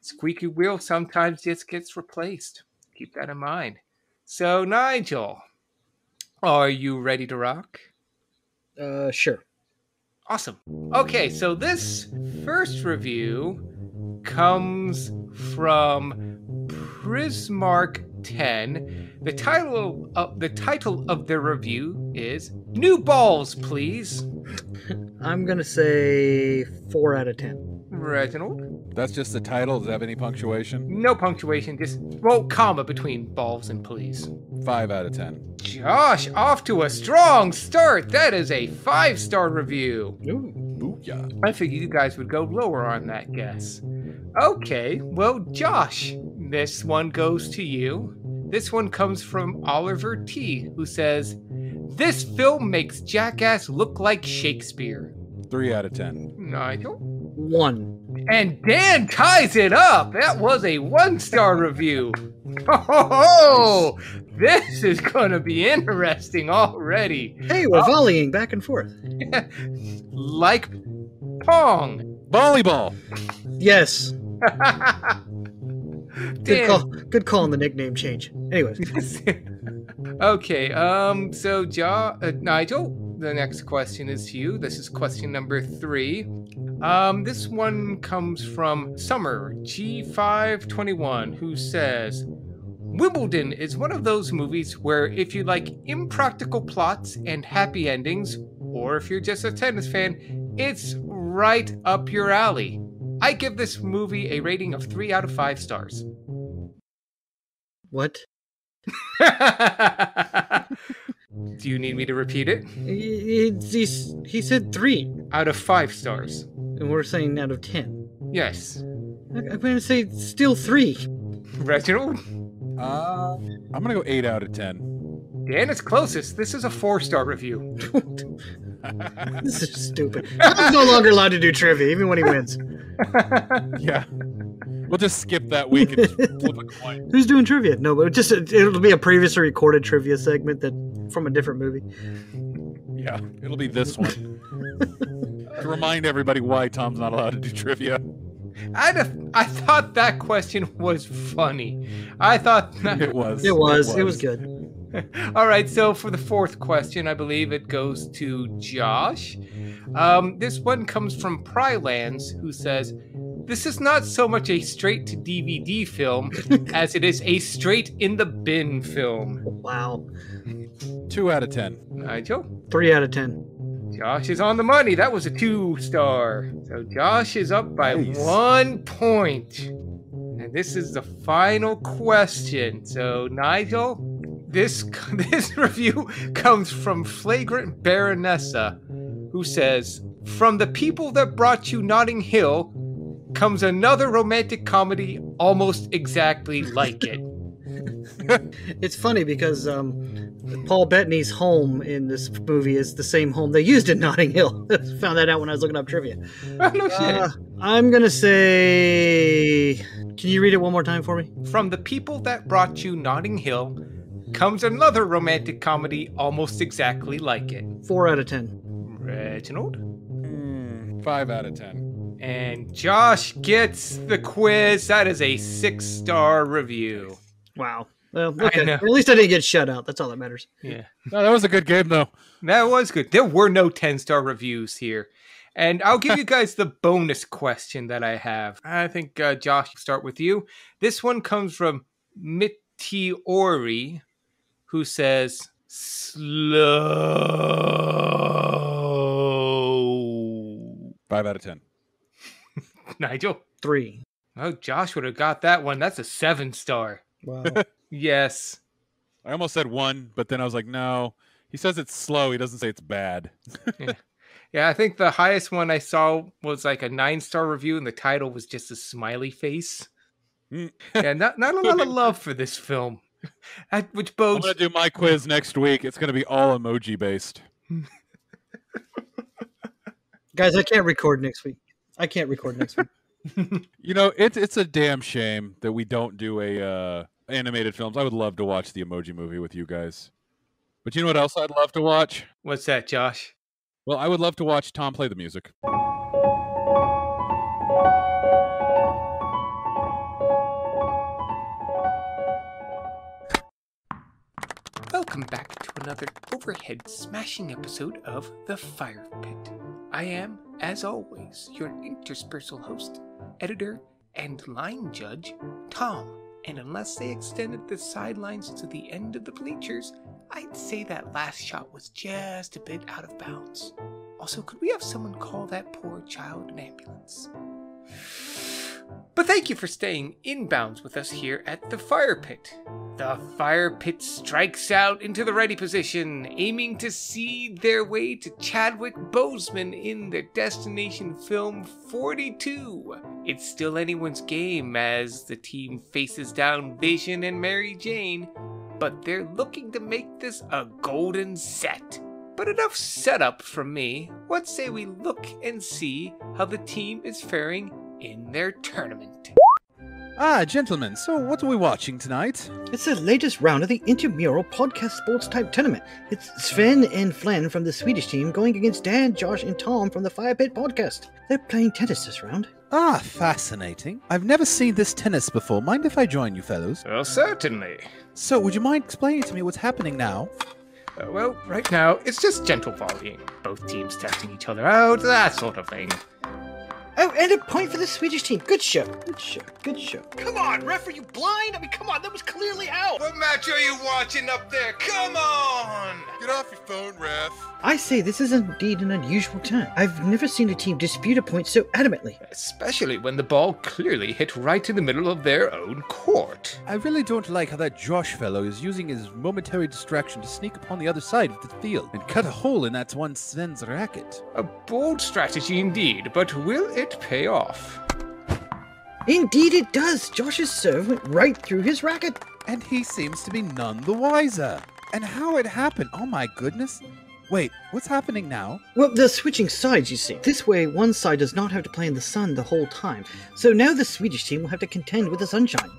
Squeaky wheel sometimes just gets replaced. Keep that in mind. So, Nigel, are you ready to rock? Uh, sure. Awesome. Okay, so this first review comes from Prismark 10. The title of the title of the review is New Balls, Please. I'm gonna say four out of ten. Reginald. that's just the title does it have any punctuation No punctuation, just well, comma between balls and please. five out of ten Josh, off to a strong start. That is a five star review. Ooh, Booyah. I figured you guys would go lower on that guess. Okay, well, Josh, this one goes to you. This one comes from Oliver T, who says, This film makes Jackass look like Shakespeare. three out of ten Nigel? One. And Dan ties it up. That was a one star review. Oh, this is going to be interesting already. Hey, we're volleying back and forth. like Pong. volleyball Yes. Good call. Good call on the nickname change. Anyways, okay, um, so ja, uh, Nigel, the next question is to you. This is question number three. Um, this one comes from Summer G521, who says, Wimbledon is one of those movies where if you like impractical plots and happy endings, or if you're just a tennis fan, it's right up your alley. I give this movie a rating of 3 out of 5 stars. what? Do you need me to repeat it? He, he, he, he said three, Out of 5 stars. and we're saying out of ten. Yes. I, I'm gonna say still three. Reginald? uh, i'm gonna go eight out of ten Dan is closest. This is a 4 star review. this is stupid. I'm no longer allowed to do trivia, even when he wins. yeah we'll just skip that week and just flip a coin Who's doing trivia? No, but just it'll be a previously recorded trivia segment that from a different movie. yeah it'll be this one to remind everybody why tom's not allowed to do trivia I, def- I thought that question was funny. I thought that it was It was. It was good. All right, so for the fourth question, I believe it goes to Josh. Um, this one comes from Prylands, who says, This is not so much a straight to DVD film as it is a straight in the bin film. Wow. Two out of ten. Nigel? Three out of ten. Josh is on the money. That was a two star. So Josh is up by Nice. one point. And this is the final question. So Nigel, this this review comes from Flagrant Baronessa, who says, "From the people that brought you Notting Hill comes another romantic comedy almost exactly like it." It's funny because um, Paul Bettany's home in this movie is the same home they used in Notting Hill. Found that out when I was looking up trivia. no. Uh, I'm gonna say. Can you read it one more time for me? From the people that brought you Notting Hill comes another romantic comedy almost exactly like it. Four out of ten. Reginald? Five out of ten. And Josh gets the quiz. That is a six star review. Wow. Well, okay. At least I didn't get shut out. That's all that matters. Yeah. No, that was a good game though. That was good. There were no 10 star reviews here. And I'll give you guys the bonus question that I have. I think, uh, Josh, start with you. This one comes from Mitiori, who says, slow. Five out of ten. Nigel? Three. Oh, Josh would have got that one. That's a seven star. Wow. Yes. I almost said one, but then I was like, no. He says it's slow. He doesn't say it's bad. Yeah, yeah, I think the highest one I saw was like a nine star review, and the title was just a smiley face. Mm. yeah, not not a lot of love for this film, That- which I'm gonna do my quiz next week. It's gonna be all emoji based. Guys, I can't record next week. I can't record next week. You know, it's it's a damn shame that we don't do a uh, animated films. I would love to watch the Emoji Movie with you guys. But you know what else I'd love to watch? What's that, Josh? Well, I would love to watch Tom play the music. Welcome back to another overhead smashing episode of The Fire Pit. I am, as always, your interspersal host, editor, and line judge, Tom. And unless they extended the sidelines to the end of the bleachers, I'd say that last shot was just a bit out of bounds. Also, could we have someone call that poor child an ambulance? But thank you for staying inbounds with us here at the Fire Pit. The Fire Pit strikes out into the ready position, aiming to see their way to Chadwick Boseman in their destination film 42. It's still anyone's game as the team faces down Vision and Mary Jane, but they're looking to make this a golden set. But enough setup from me. What say we look and see how the team is faring in their tournament? Ah, gentlemen. So what are we watching tonight? It's the latest round of the Intramural Podcast Sports Type Tournament. It's Sven and Flen from the Swedish team going against Dan, Josh, and Tom from the Fire Pit Podcast. They're playing tennis this round. Ah, fascinating. I've never seen this tennis before. Mind if I join you fellows? Well, certainly. So, would you mind explaining to me what's happening now? Uh, well, right now, it's just gentle volleying. Both teams testing each other out, that sort of thing. Oh, and a point for the Swedish team. Good show. Good show. Good show. Come on, ref, are you blind? I mean, come on, that was clearly out. What match are you watching up there? Come on! Get off your phone, ref. I say this is indeed an unusual turn. I've never seen a team dispute a point so adamantly. Especially when the ball clearly hit right in the middle of their own court. I really don't like how that Josh fellow is using his momentary distraction to sneak upon the other side of the field and cut a hole in that one Sven's racket. A bold strategy indeed, but will it pay off? Indeed, it does. Josh's serve went right through his racket. And he seems to be none the wiser. And how it happened, oh my goodness. Wait, what's happening now? Well, they're switching sides, you see. This way, one side does not have to play in the sun the whole time. So now the Swedish team will have to contend with the sunshine.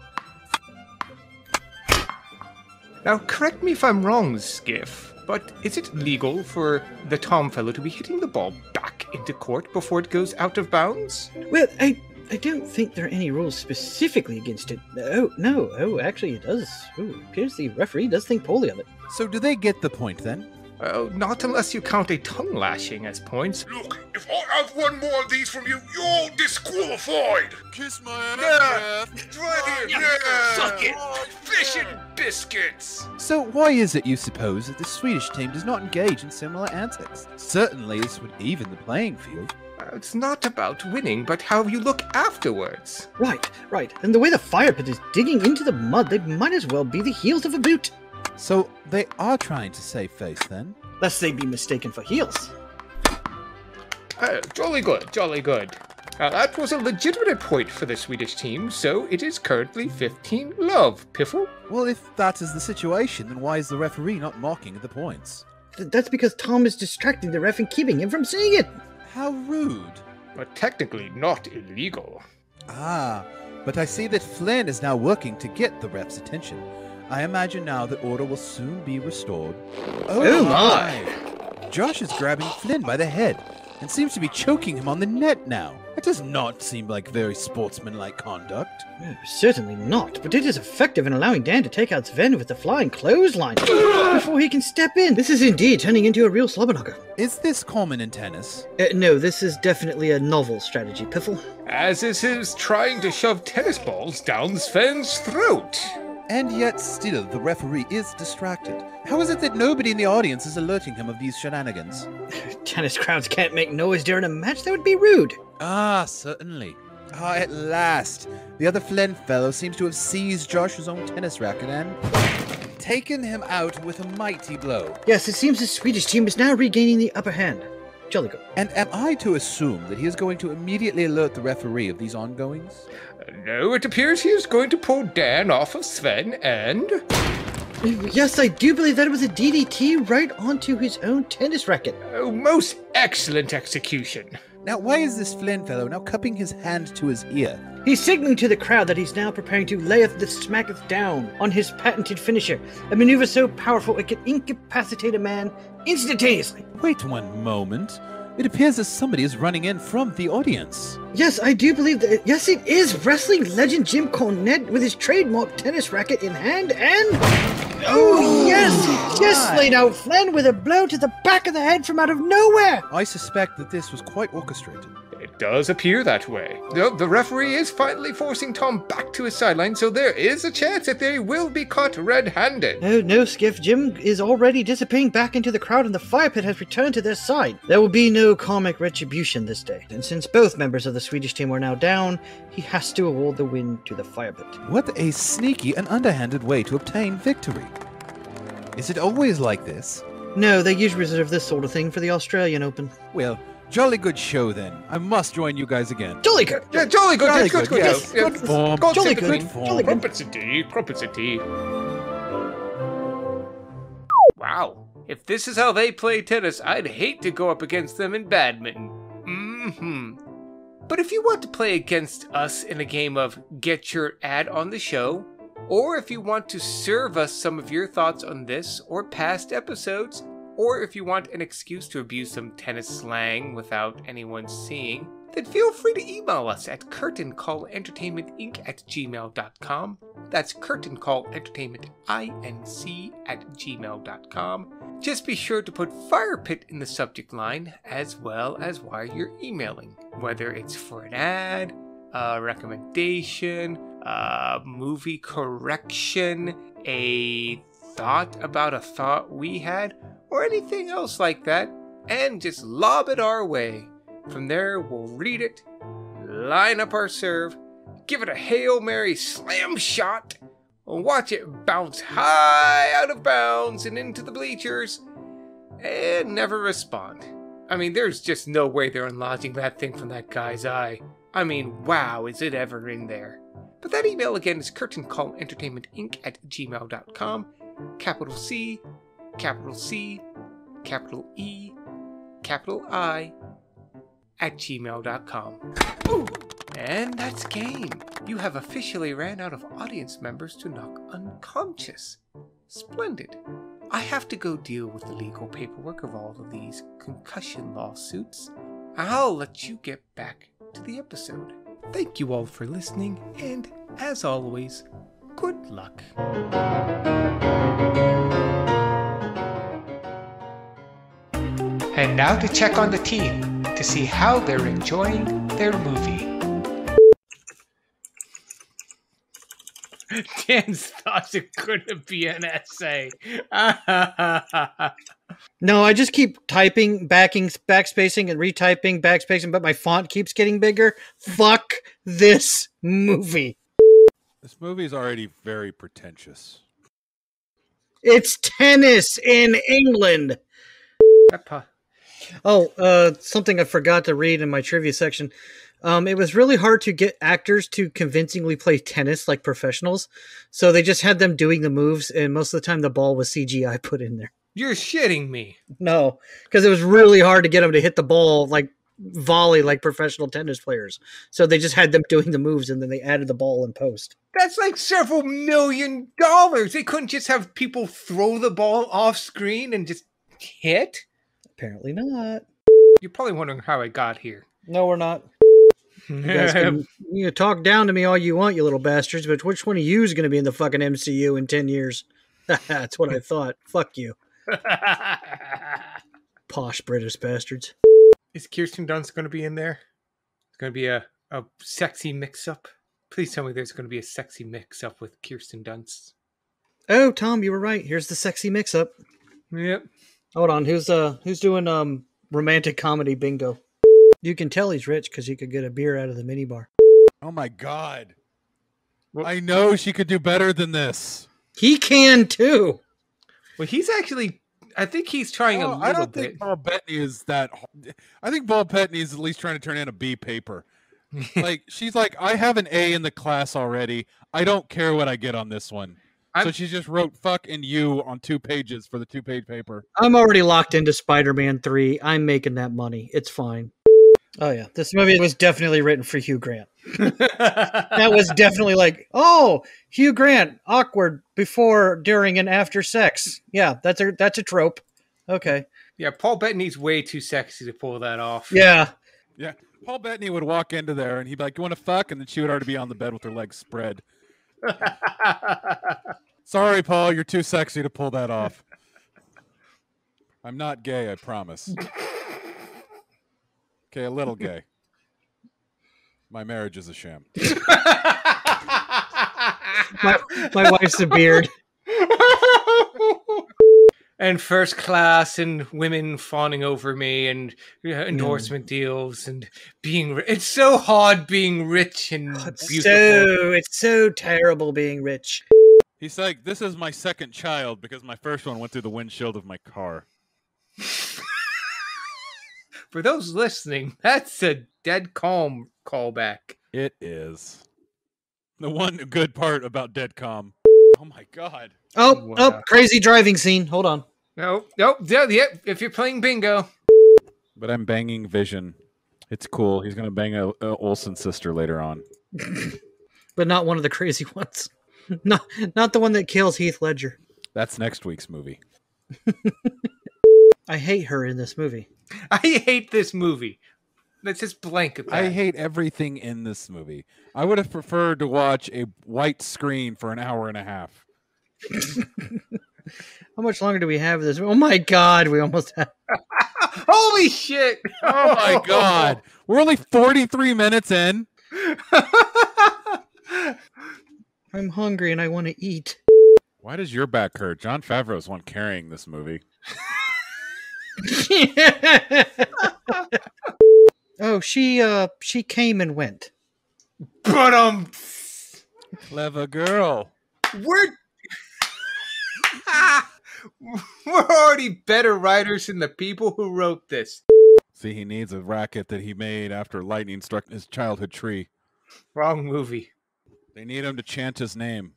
Now, correct me if I'm wrong, Skiff, but is it legal for the Tom fellow to be hitting the ball back into court before it goes out of bounds? Well, I, I don't think there are any rules specifically against it. Oh, no. Oh, actually, it does. Oh, appears the referee does think poorly of it. So do they get the point then? Oh, not unless you count a tongue lashing as points. Look, if I have one more of these from you, you're disqualified. Kiss my ass! Yeah, right here, yeah. Suck it. Fish and biscuits. So why is it, you suppose, that the Swedish team does not engage in similar antics? Certainly this would even the playing field. Uh, It's not about winning, but how you look afterwards. Right, right. And the way the fire pit is digging into the mud, they might as well be the heels of a boot. So they are trying to save face then? Lest they be mistaken for heels. Uh, jolly good, jolly good. Now, that was a legitimate point for the Swedish team, so it is currently 15 love, Piffle. Well, if that is the situation, then why is the referee not marking the points? Th- that's because Tom is distracting the ref and keeping him from seeing it. How rude. But technically not illegal. Ah, but I see that Flynn is now working to get the ref's attention. I imagine now that order will soon be restored. Oh my. Josh is grabbing Flynn by the head and seems to be choking him on the net now. That does not seem like very sportsmanlike conduct. Oh, certainly not, but it is effective in allowing Dan to take out Sven with the flying clothesline before he can step in. This is indeed turning into a real slobberknocker. Is this common in tennis? Uh, no, this is definitely a novel strategy, Piffle. As is his trying to shove tennis balls down Sven's throat. And yet still the referee is distracted. How is it that nobody in the audience is alerting him of these shenanigans? Tennis crowds can't make noise during a match, that would be rude. Ah, certainly. Ah, at last. The other Flynn fellow seems to have seized Josh's own tennis racket and taken him out with a mighty blow. Yes, it seems the Swedish team is now regaining the upper hand. Jolly good. And am I to assume that he is going to immediately alert the referee of these ongoings? No, it appears he is going to pull Dan off of Sven and. Yes, I do believe that it was a DDT right onto his own tennis racket. Oh, most excellent execution. Now, why is this Flynn fellow now cupping his hand to his ear? He's signaling to the crowd that he's now preparing to layeth the smacketh down on his patented finisher, a maneuver so powerful it can incapacitate a man instantaneously. Wait one moment. It appears as somebody is running in from the audience. Yes, I do believe that. Yes, it is wrestling legend Jim Cornette with his trademark tennis racket in hand and. Oh, oh yes! Yes, laid out Flynn with a blow to the back of the head from out of nowhere! I suspect that this was quite orchestrated. It does appear that way. The, the referee is finally forcing Tom back to his sideline, so there is a chance that they will be caught red handed. No, no, Skiff. Jim is already disappearing back into the crowd and the fire pit has returned to their side. There will be no comic retribution this day. And since both members of the Swedish team are now down, he has to award the win to the fire pit. What a sneaky and underhanded way to obtain victory. Is it always like this? No, they usually reserve this sort of thing for the Australian Open. Well, jolly good show then. I must join you guys again. Jolly good! Yeah, jolly good, Jolly good, good, good, good. yes. Good form. God Jolly save good, Queen. jolly good. Crumpets indeed. Wow. If this is how they play tennis, I'd hate to go up against them in badminton. hmm But if you want to play against us in a game of Get Your Ad on the Show, or if you want to serve us some of your thoughts on this or past episodes, or if you want an excuse to abuse some tennis slang without anyone seeing, then feel free to email us at curtaincallentertainmentinc at gmail.com. That's curtaincallentertainmentinc at gmail.com. Just be sure to put Fire Pit in the subject line as well as why you're emailing, whether it's for an ad, a recommendation, a movie correction, a thought about a thought we had, or anything else like that, and just lob it our way. From there, we'll read it, line up our serve, give it a Hail Mary slam shot, and watch it bounce high out of bounds and into the bleachers, and never respond. I mean, there's just no way they're unlodging that thing from that guy's eye. I mean, wow, is it ever in there? But that email again is curtaincallentertainmentinc at gmail.com, capital C, capital C, capital E, capital I, at gmail.com. And that's game. You have officially ran out of audience members to knock unconscious. Splendid. I have to go deal with the legal paperwork of all of these concussion lawsuits. I'll let you get back to the episode. Thank you all for listening, and as always, good luck. And now to check on the team to see how they're enjoying their movie. Dan's thoughts it couldn't be an essay. No, I just keep typing, backing, backspacing, and retyping, backspacing, but my font keeps getting bigger. Fuck this movie. This movie is already very pretentious. It's tennis in England. Oh, uh, something I forgot to read in my trivia section. Um, it was really hard to get actors to convincingly play tennis like professionals, so they just had them doing the moves, and most of the time the ball was CGI put in there. You're shitting me. No, because it was really hard to get them to hit the ball like volley like professional tennis players. So they just had them doing the moves, and then they added the ball in post. That's like several million dollars. They couldn't just have people throw the ball off screen and just hit. Apparently not. You're probably wondering how I got here. No, we're not. You guys can you talk down to me all you want, you little bastards, but which one of you is going to be in the fucking MCU in 10 years? That's what I thought. Fuck you. Posh British bastards. Is Kirsten Dunst going to be in there? It's going to be a, a sexy mix up. Please tell me there's going to be a sexy mix up with Kirsten Dunst. Oh, Tom, you were right. Here's the sexy mix up. Yep. Hold on. Who's uh who's doing um romantic comedy bingo? You can tell he's rich because he could get a beer out of the minibar. Oh my god. I know she could do better than this. He can too. Well, he's actually. I think he's trying a Oh, little I don't bit. think Paul Bettany is that. I think Paul Bettany is at least trying to turn in a B paper. like she's like, I have an A in the class already. I don't care what I get on this one. So I'm- she just wrote "fuck" and "you" on two pages for the two-page paper. I'm already locked into Spider-Man 3. I'm making that money. It's fine. Oh yeah, this movie was definitely written for Hugh Grant. That was definitely like, oh, Hugh Grant, awkward before, during, and after sex. Yeah, that's a that's a trope. Okay. yeah, Paul Bettany's way too sexy to pull that off. Yeah. Yeah, Paul Bettany would walk into there and he'd be like, "You want to fuck?" And then she would already be on the bed with her legs spread. Sorry, Paul, you're too sexy to pull that off. I'm not gay, I promise. Okay, a little gay. My marriage is a sham. My my wife's a beard. and first class and women fawning over me and uh, endorsement deals and being ri- it's so hard being rich and beautiful So it's so terrible being rich. He's like, "This is my second child because my first one went through the windshield of my car." for those listening that's a dead calm callback It is. The one good part about dead calm Oh my god. Oh, Wow. oh, crazy driving scene. Hold on. Nope nope yeah, yeah if you're playing bingo But I'm banging Vision. It's cool. He's gonna bang a, a Olsen sister later on. But not one of the crazy ones. not not the one that kills Heath Ledger. That's next week's movie. I hate her in this movie. i hate this movie let's just blanket that I hate everything in this movie. I would have preferred to watch a white screen for an hour and a half. How much longer do we have this? Oh my god, we almost have. holy shit Oh my god. We're only 43 minutes in. I'm hungry and I want to eat. Why does your back hurt? Jon Favreau's one carrying this movie. oh, she uh she came and went. but um Clever girl. we're we're already better writers than the people who wrote this See, he needs a racket that he made after lightning struck his childhood tree. wrong movie They need him to chant his name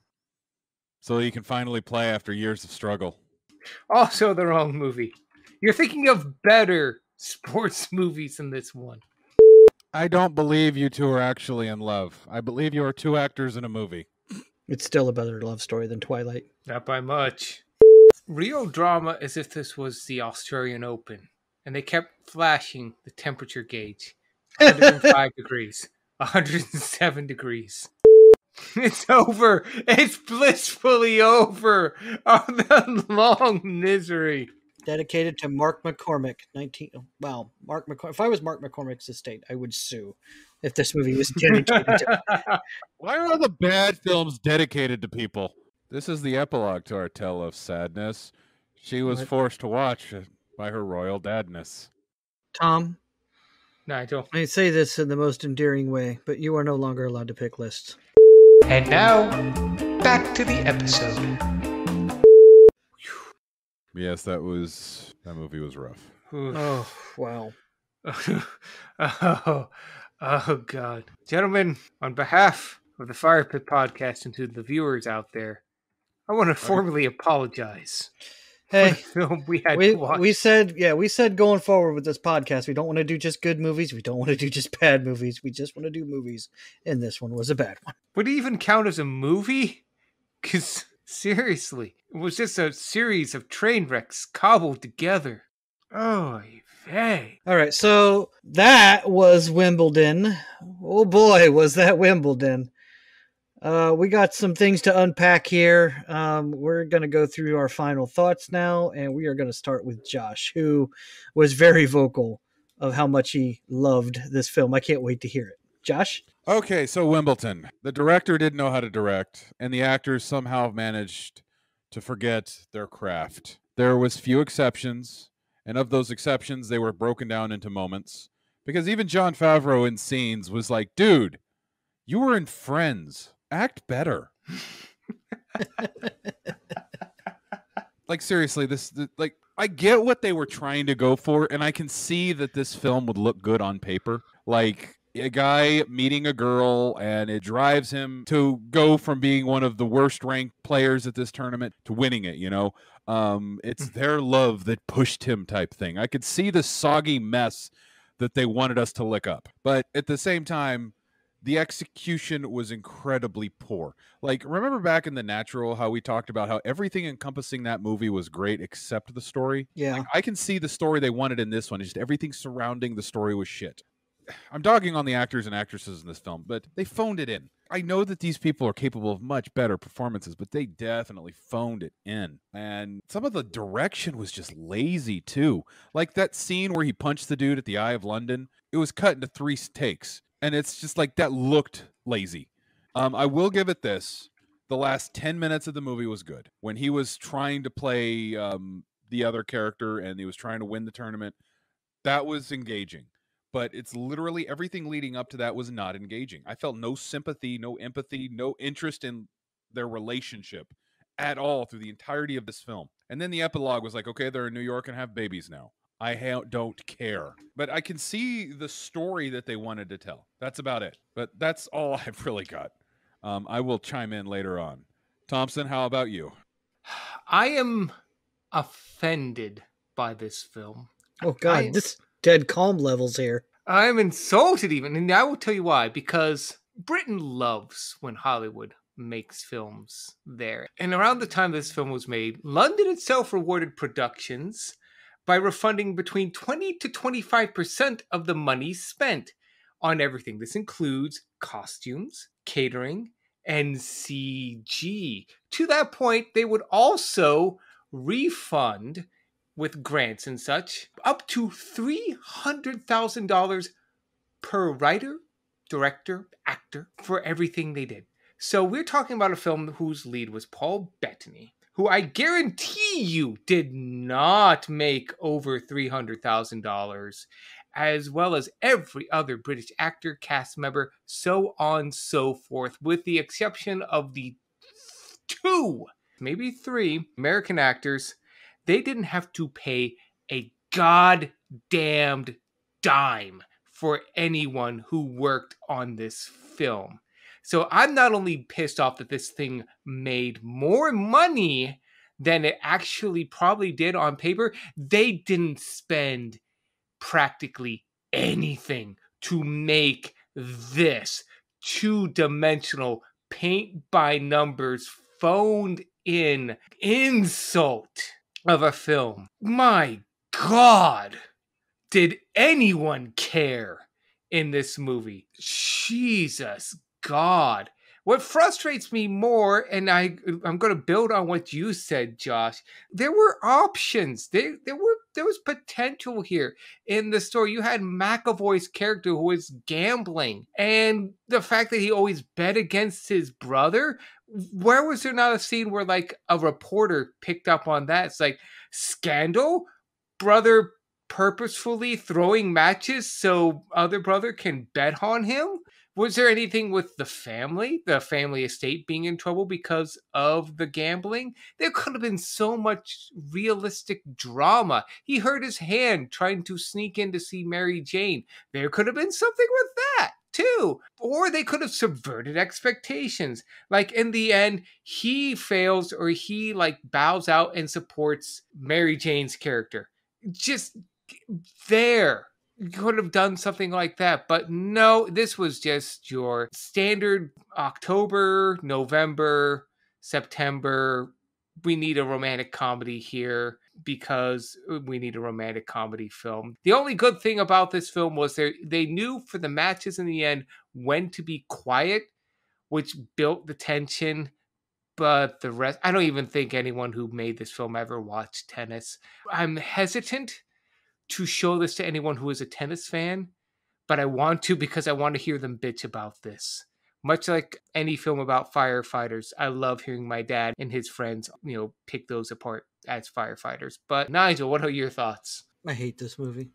so he can finally play after years of struggle. Also, the wrong movie. You're thinking of better sports movies than this one. I don't believe you two are actually in love. I believe you are two actors in a movie. It's still a better love story than Twilight. Not by much. Real drama as if this was the Australian Open, and they kept flashing the temperature gauge. 105 degrees. 107 degrees. It's over. It's blissfully over. Oh, the long misery. Dedicated to Mark McCormack, 19. Wow, Mark McCormack. If I was Mark McCormack's estate, I would sue if this movie was dedicated to. Why are all the bad films dedicated to people? This is the epilogue to our tale of sadness. She was What? forced to watch it by her royal dadness. Tom, Nigel. I say this in the most endearing way, but you are no longer allowed to pick lists. And now, back to the episode. Yes, that was that movie was rough. Oh, wow. oh, oh, God. Gentlemen, on behalf of the Fire Pit Podcast and to the viewers out there, I want to formally apologize Hey, we had we, to watch. we said, yeah, we said going forward with this podcast, we don't want to do just good movies. We don't want to do just bad movies. We just want to do movies. And this one was a bad one. Would it even count as a movie? Because, seriously, it was just a series of train wrecks cobbled together. Oh, vey. All right, so that was Wimbledon. Oh boy, was that Wimbledon. Uh, we got some things to unpack here. Um, we're going to go through our final thoughts now, and we are going to start with Josh, who was very vocal of how much he loved this film. I can't wait to hear it. Josh? Okay, so Wimbledon. The director didn't know how to direct, and the actors somehow managed to forget their craft. There was few exceptions, and of those exceptions, they were broken down into moments. Because even Jon Favreau in scenes was like, "Dude, you were in Friends. Act better." like seriously, this th- like I get what they were trying to go for, and I can see that this film would look good on paper. Like a guy meeting a girl, and it drives him to go from being one of the worst ranked players at this tournament to winning it. You know, um, it's their love that pushed him, type thing. I could see the soggy mess that they wanted us to lick up, but at the same time. The execution was incredibly poor. Like, remember back in The Natural, how we talked about how everything encompassing that movie was great except the story? Yeah. I can see the story they wanted in this one. Just everything surrounding the story was shit. I'm dogging on the actors and actresses in this film, but they phoned it in. I know that these people are capable of much better performances, but they definitely phoned it in. And some of the direction was just lazy too. Like that scene where he punched the dude at the Eye of London, it was cut into three takes. And it's just like that looked lazy. Um, I will give it this. The last 10 minutes of the movie was good. When he was trying to play um, the other character and he was trying to win the tournament, that was engaging but it's literally everything leading up to that was not engaging. I felt no sympathy, no empathy, no interest in their relationship at all through the entirety of this film. And then the epilogue was like, okay, they're in New York and have babies now. I ha- don't care. But I can see the story that they wanted to tell. That's about it. But that's all I've really got. Um, I will chime in later on. Thompson, how about you? I am offended by this film. Oh, God. I- this dead calm levels here. I'm insulted even, and I will tell you why. Because Britain loves when Hollywood makes films there. And around the time this film was made, London itself rewarded productions by refunding between 20 to 25% of the money spent on everything. This includes costumes, catering, and CG. To that point, they would also refund with grants and such up to $300,000 per writer, director, actor for everything they did. So we're talking about a film whose lead was Paul Bettany, who I guarantee you did not make over $300,000, as well as every other British actor, cast member, so on so forth, with the exception of the two, maybe three American actors. They didn't have to pay a goddamned dime for anyone who worked on this film. So I'm not only pissed off that this thing made more money than it actually probably did on paper, they didn't spend practically anything to make this two dimensional, paint by numbers, phoned in insult of a film. My God, did anyone care in this movie. Jesus God. What frustrates me more, and I I'm going to build on what you said, Josh. There were options. There there were there was potential here in the story. You had McAvoy's character who was gambling, and the fact that he always bet against his brother. Where was there not a scene where like a reporter picked up on that? It's like scandal, brother purposefully throwing matches so other brother can bet on him was there anything with the family, the family estate being in trouble because of the gambling? There could have been so much realistic drama. He hurt his hand trying to sneak in to see Mary Jane. There could have been something with that too. Or they could have subverted expectations. Like in the end, he fails or he like bows out and supports Mary Jane's character. Just there you could have done something like that but no this was just your standard october november september we need a romantic comedy here because we need a romantic comedy film. The only good thing about this film was they they knew for the matches in the end when to be quiet which built the tension but the rest i don't even think anyone who made this film ever watched tennis. I'm hesitant to show this to anyone who is a tennis fan, but I want to because I want to hear them bitch about this. Much like any film about firefighters, I love hearing my dad and his friends, you know, pick those apart as firefighters. But Nigel, what are your thoughts? I hate this movie.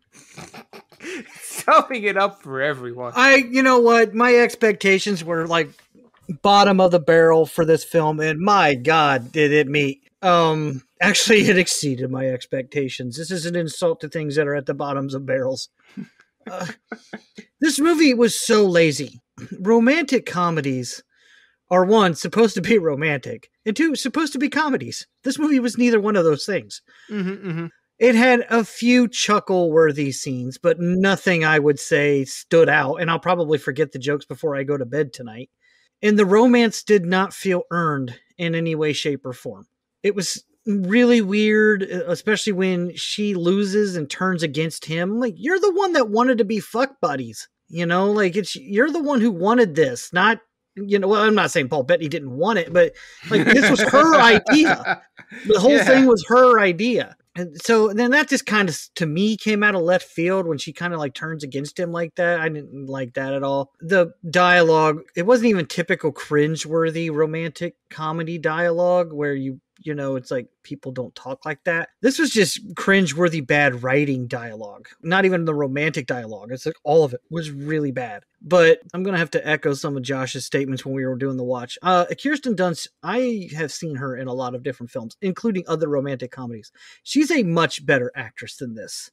Summing it up for everyone. I, you know what? My expectations were like bottom of the barrel for this film, and my God, did it meet. Um, actually, it exceeded my expectations. This is an insult to things that are at the bottoms of barrels. Uh, this movie was so lazy. Romantic comedies are one supposed to be romantic, and two supposed to be comedies. This movie was neither one of those things. Mm-hmm, mm-hmm. It had a few chuckle worthy scenes, but nothing I would say stood out. And I'll probably forget the jokes before I go to bed tonight. And the romance did not feel earned in any way, shape, or form. It was really weird, especially when she loses and turns against him. Like, you're the one that wanted to be fuck buddies. You know, like it's you're the one who wanted this, not you know, well, I'm not saying Paul Bettany didn't want it, but like this was her idea. The whole Yeah. thing was her idea. And so then that just kind of to me came out of left field when she kind of like turns against him like that. I didn't like that at all. The dialogue, it wasn't even typical cringe-worthy romantic comedy dialogue where you you know it's like people don't talk like that. This was just cringe-worthy bad writing dialogue. Not even the romantic dialogue. It's like all of it was really bad. But I'm gonna have to echo some of Josh's statements when we were doing the watch. Uh, Kirsten Dunst, I have seen her in a lot of different films, including other romantic comedies. She's a much better actress than this.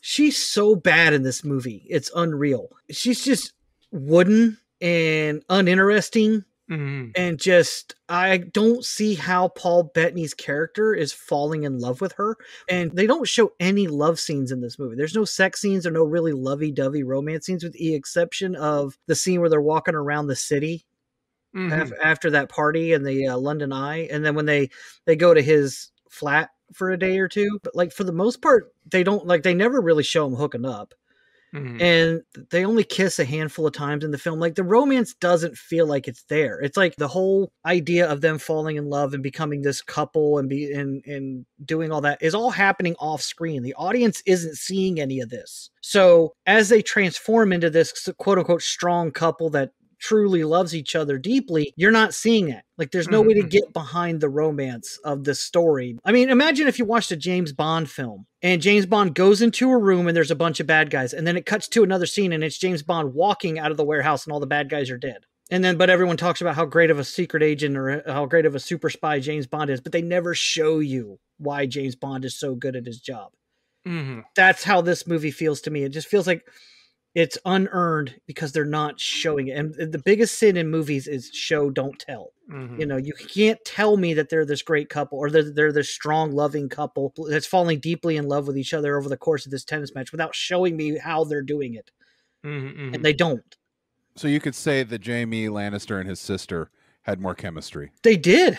She's so bad in this movie. It's unreal. She's just wooden and uninteresting Mhm. and just I don't see how Paul Bettany's character is falling in love with her. And they don't show any love scenes in this movie. There's no sex scenes or no really lovey-dovey romance scenes, with the exception of the scene where they're walking around the city Mhm. af- after that party in the uh, London Eye, and then when they they go to his flat for a day or two. But like for the most part, they don't like they never really show him hooking up Mhm. and they only kiss a handful of times in the film like the romance doesn't feel like it's there. It's like the whole idea of them falling in love and becoming this couple and be and and doing all that is all happening off screen. The audience isn't seeing any of this. So as they transform into this quote unquote strong couple that truly loves each other deeply you're not seeing it. like there's no way to Mhm. get behind the romance of the story i mean imagine if you watched a james bond film and james bond goes into a room and there's a bunch of bad guys and then it cuts to another scene and it's james bond walking out of the warehouse and all the bad guys are dead and then but everyone talks about how great of a secret agent or how great of a super spy james bond is but they never show you why james bond is so good at his job Mhm. that's how this movie feels to me. It just feels like it's unearned because they're not showing it. And the biggest sin in movies is show don't tell. Mhm. You know, you can't tell me that they're this great couple or they're, they're this strong, loving couple that's falling deeply in love with each other over the course of this tennis match without showing me how they're doing it. Mhm, mhm. And they don't. So you could say that Jamie Lannister and his sister had more chemistry. They did.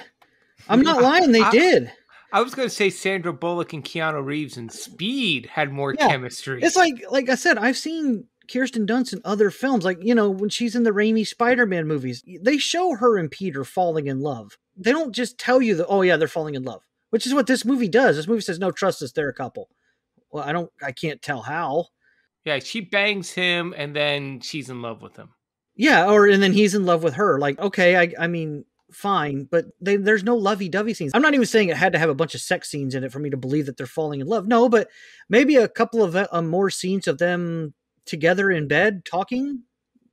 I'm not lying. They I- did. I was going to say Sandra Bullock and Keanu Reeves and Speed had more Yeah. chemistry. It's like, like I said, I've seen Kirsten Dunst in other films. Like, you know, when she's in the Raimi Spider Man movies, they show her and Peter falling in love. They don't just tell you that, oh, yeah, they're falling in love, which is what this movie does. This movie says, no, trust us, they're a couple. Well, I don't, I can't tell how. Yeah, she bangs him and then she's in love with him. Yeah, or and then he's in love with her. Like, okay, I, I mean, fine, but they, there's no lovey-dovey scenes. I'm not even saying it had to have a bunch of sex scenes in it for me to believe that they're falling in love. No, but maybe a couple of uh, more scenes of them together in bed talking,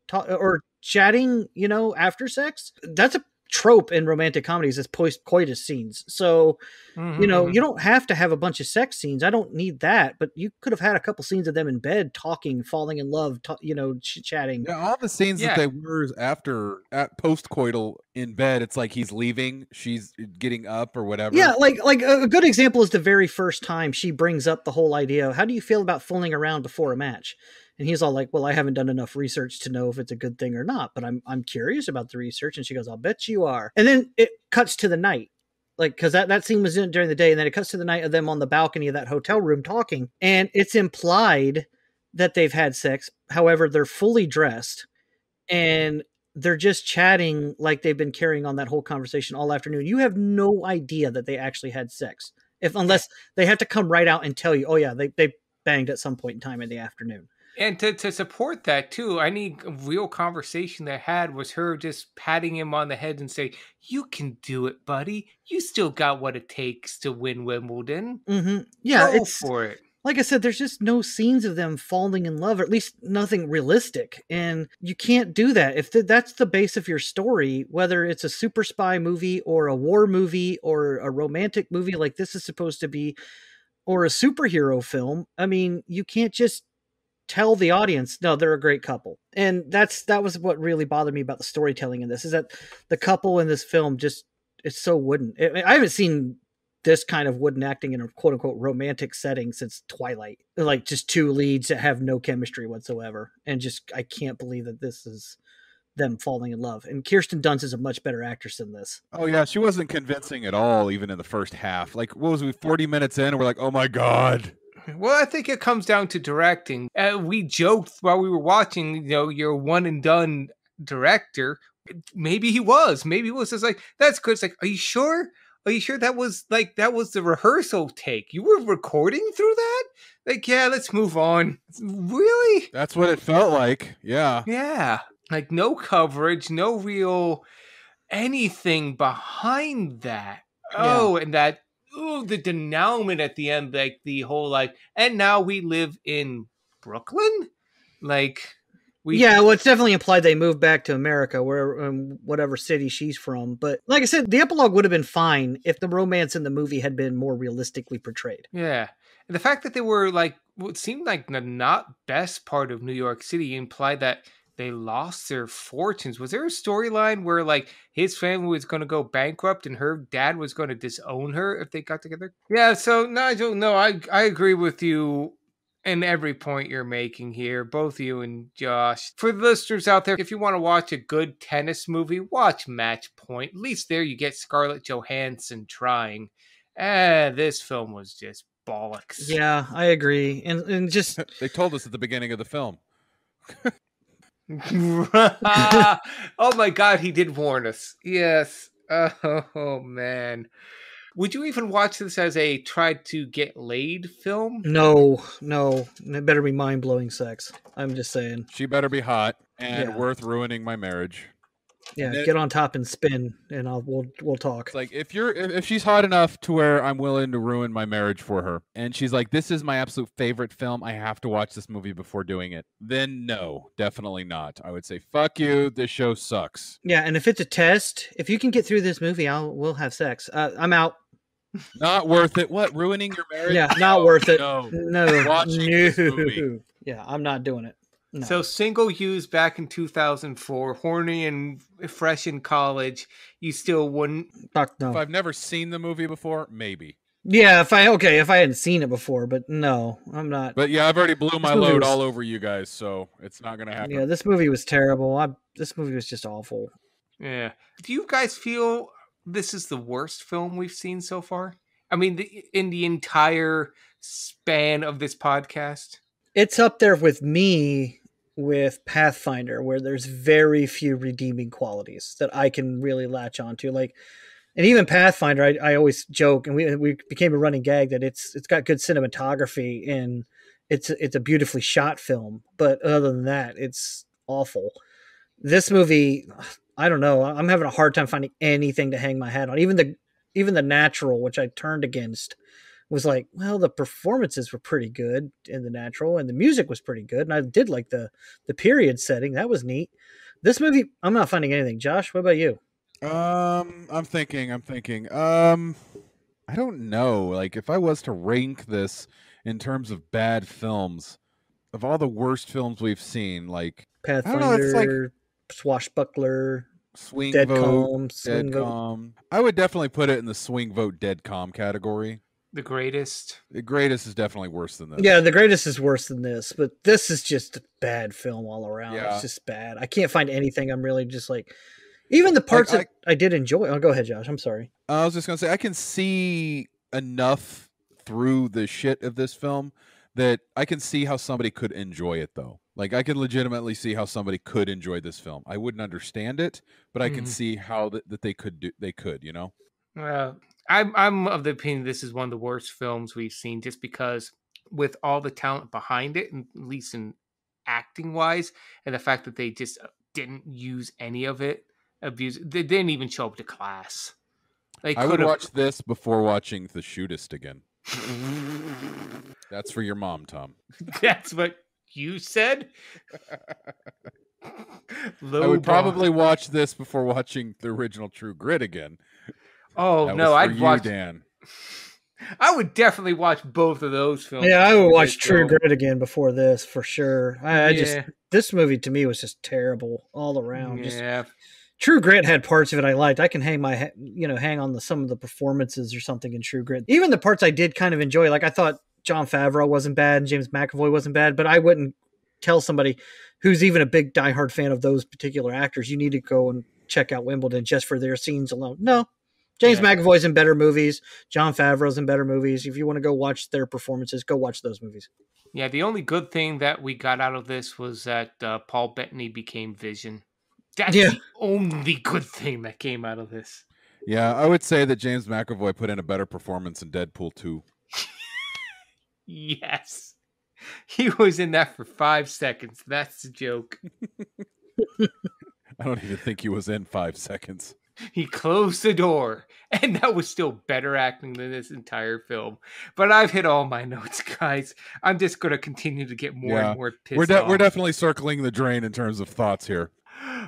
talk, or chatting. You know, after sex. That's a trope in romantic comedies is post coitus scenes. So, mm-hmm. you know, you don't have to have a bunch of sex scenes. I don't need that, but you could have had a couple scenes of them in bed talking, falling in love, ta- you know, ch- chatting. Yeah, all the scenes yeah. that they were after at post coital in bed, it's like he's leaving, she's getting up or whatever. Yeah, like like a good example is the very first time she brings up the whole idea. of, How do you feel about fooling around before a match? And he's all like, "Well, I haven't done enough research to know if it's a good thing or not, but I'm I'm curious about the research." And she goes, "I'll bet you are." And then it cuts to the night, like because that that scene was in during the day, and then it cuts to the night of them on the balcony of that hotel room talking, and it's implied that they've had sex. However, they're fully dressed, and they're just chatting like they've been carrying on that whole conversation all afternoon. You have no idea that they actually had sex, if unless they have to come right out and tell you, "Oh yeah, they they banged at some point in time in the afternoon." And to, to support that too, any real conversation that I had was her just patting him on the head and say, "You can do it, buddy. You still got what it takes to win Wimbledon. Mm-hmm. Yeah, Go it's for it." Like I said, there's just no scenes of them falling in love, or at least nothing realistic, and you can't do that if th- that's the base of your story. Whether it's a super spy movie or a war movie or a romantic movie like this is supposed to be, or a superhero film, I mean, you can't just tell the audience no they're a great couple. And that's that was what really bothered me about the storytelling in this is that the couple in this film just it's so wooden. I haven't seen this kind of wooden acting in a quote unquote romantic setting since twilight. Like just two leads that have no chemistry whatsoever. And just i can't believe that this is them falling in love. And kirsten dunst is a much better actress than this. Oh yeah she wasn't convincing at all even in the first half. Like what was we 40 minutes in and we're like oh my god well, I think it comes down to directing. Uh, we joked while we were watching, you know, your one and done director. Maybe he was. Maybe he was just like, that's good. It's like, are you sure? Are you sure that was like that was the rehearsal take? You were recording through that? Like, yeah, let's move on. Really? That's what it felt like. Yeah. Yeah. Like no coverage, no real anything behind that. Oh, yeah. and that ooh, the denouement at the end, like the whole like, and now we live in Brooklyn, like. We, yeah, well, it's definitely implied they moved back to America, where um, whatever city she's from. But like I said, the epilogue would have been fine if the romance in the movie had been more realistically portrayed. Yeah, and the fact that they were like what seemed like the not best part of New York City implied that they lost their fortunes. Was there a storyline where like his family was going to go bankrupt and her dad was going to disown her if they got together? Yeah, so Nigel, no, I I agree with you in every point you're making here, both you and Josh. For the listeners out there, if you want to watch a good tennis movie, watch Match Point. At least there you get Scarlett Johansson trying. Eh, this film was just bollocks. Yeah, I agree. And and just they told us at the beginning of the film. Ah, oh my god, he did warn us. Yes. Oh man. Would you even watch this as a try to get laid film? No, no. It better be mind blowing sex. I'm just saying. She better be hot and yeah. worth ruining my marriage. Yeah, it, get on top and spin, and I'll we'll we'll talk. Like if you're if, if she's hot enough to where I'm willing to ruin my marriage for her, and she's like, "This is my absolute favorite film. I have to watch this movie before doing it." Then no, definitely not. I would say, "Fuck you. This show sucks." Yeah, and if it's a test, if you can get through this movie, I'll we'll have sex. Uh, I'm out. Not worth it. What ruining your marriage? Yeah, not worth it. No, no, watching no. this movie. Yeah, I'm not doing it. No. So single use back in 2004, horny and fresh in college, you still wouldn't. Fuck no. If I've never seen the movie before, maybe. Yeah, if I okay, if I hadn't seen it before, but no, I'm not. But yeah, I've already blew my load was, all over you guys, so it's not gonna happen. Yeah, this movie was terrible. I, this movie was just awful. Yeah. Do you guys feel this is the worst film we've seen so far? I mean, the, in the entire span of this podcast. It's up there with me with Pathfinder, where there's very few redeeming qualities that I can really latch onto. Like, and even Pathfinder, I, I always joke, and we we became a running gag that it's it's got good cinematography and it's it's a beautifully shot film, but other than that, it's awful. This movie, I don't know. I'm having a hard time finding anything to hang my hat on. Even the even the natural, which I turned against, was like, well, the performances were pretty good in the natural, and the music was pretty good, and I did like the the period setting. That was neat. This movie, I'm not finding anything. Josh, what about you? Um, I'm thinking. I'm thinking. Um, I don't know. Like, if I was to rank this in terms of bad films, of all the worst films we've seen, like I don't know, it's like Pathfinder, Swashbuckler, Swing Dead Vote, Calm, Dead Calm. I would definitely put it in the Swing Vote Dead Calm category. The greatest. The greatest is definitely worse than this. Yeah, the greatest is worse than this, but this is just a bad film all around. Yeah. It's just bad. I can't find anything I'm really just like. Even the parts I- that I did enjoy. Oh, go ahead, Josh. I'm sorry. I was just gonna say I can see enough through the shit of this film that I can see how somebody could enjoy it though. Like I can legitimately see how somebody could enjoy this film. I wouldn't understand it, but I can Mhm. see how that, that they could do they could, you know? Well, I'm I'm of the opinion this is one of the worst films we've seen, just because with all the talent behind it, and at least in acting wise, and the fact that they just uh, didn't use any of it, abuse. They didn't even show up to class. They I would watch this before watching The Shootist again. That's for your mom, Tom. That's what you said. I would probably watch this before watching the original True Grit again. Oh That no, I'd you, watch. Dan. I would definitely watch both of those films. Yeah, I would watch True film. Grit again before this for sure. I, I just this movie to me was just terrible all around. Just Yeah, True Grit had parts of it I liked. I can hang my you know hang on the some of the performances or something in True Grit. Even the parts I did kind of enjoy. Like I thought Jon Favreau wasn't bad, and James McAvoy wasn't bad, but I wouldn't tell somebody who's even a big diehard fan of those particular actors, you need to go and check out Wimbledon just for their scenes alone. No. James Yeah. McAvoy's in better movies. Jon Favreau's in better movies. If you want to go watch their performances, go watch those movies. yeah. The only good thing that we got out of this was that uh, Paul Bettany became Vision. That's Yeah. the only good thing that came out of this. Yeah, I would say that James McAvoy put in a better performance in Deadpool 2. Yes. He was in that for five seconds. That's the joke. I don't even think he was in five seconds. He closed the door, and that was still better acting than this entire film. But I've hit all my notes, guys. I'm just going to continue to get more Yeah. and more pissed We're de- we're definitely circling the drain in terms of thoughts here.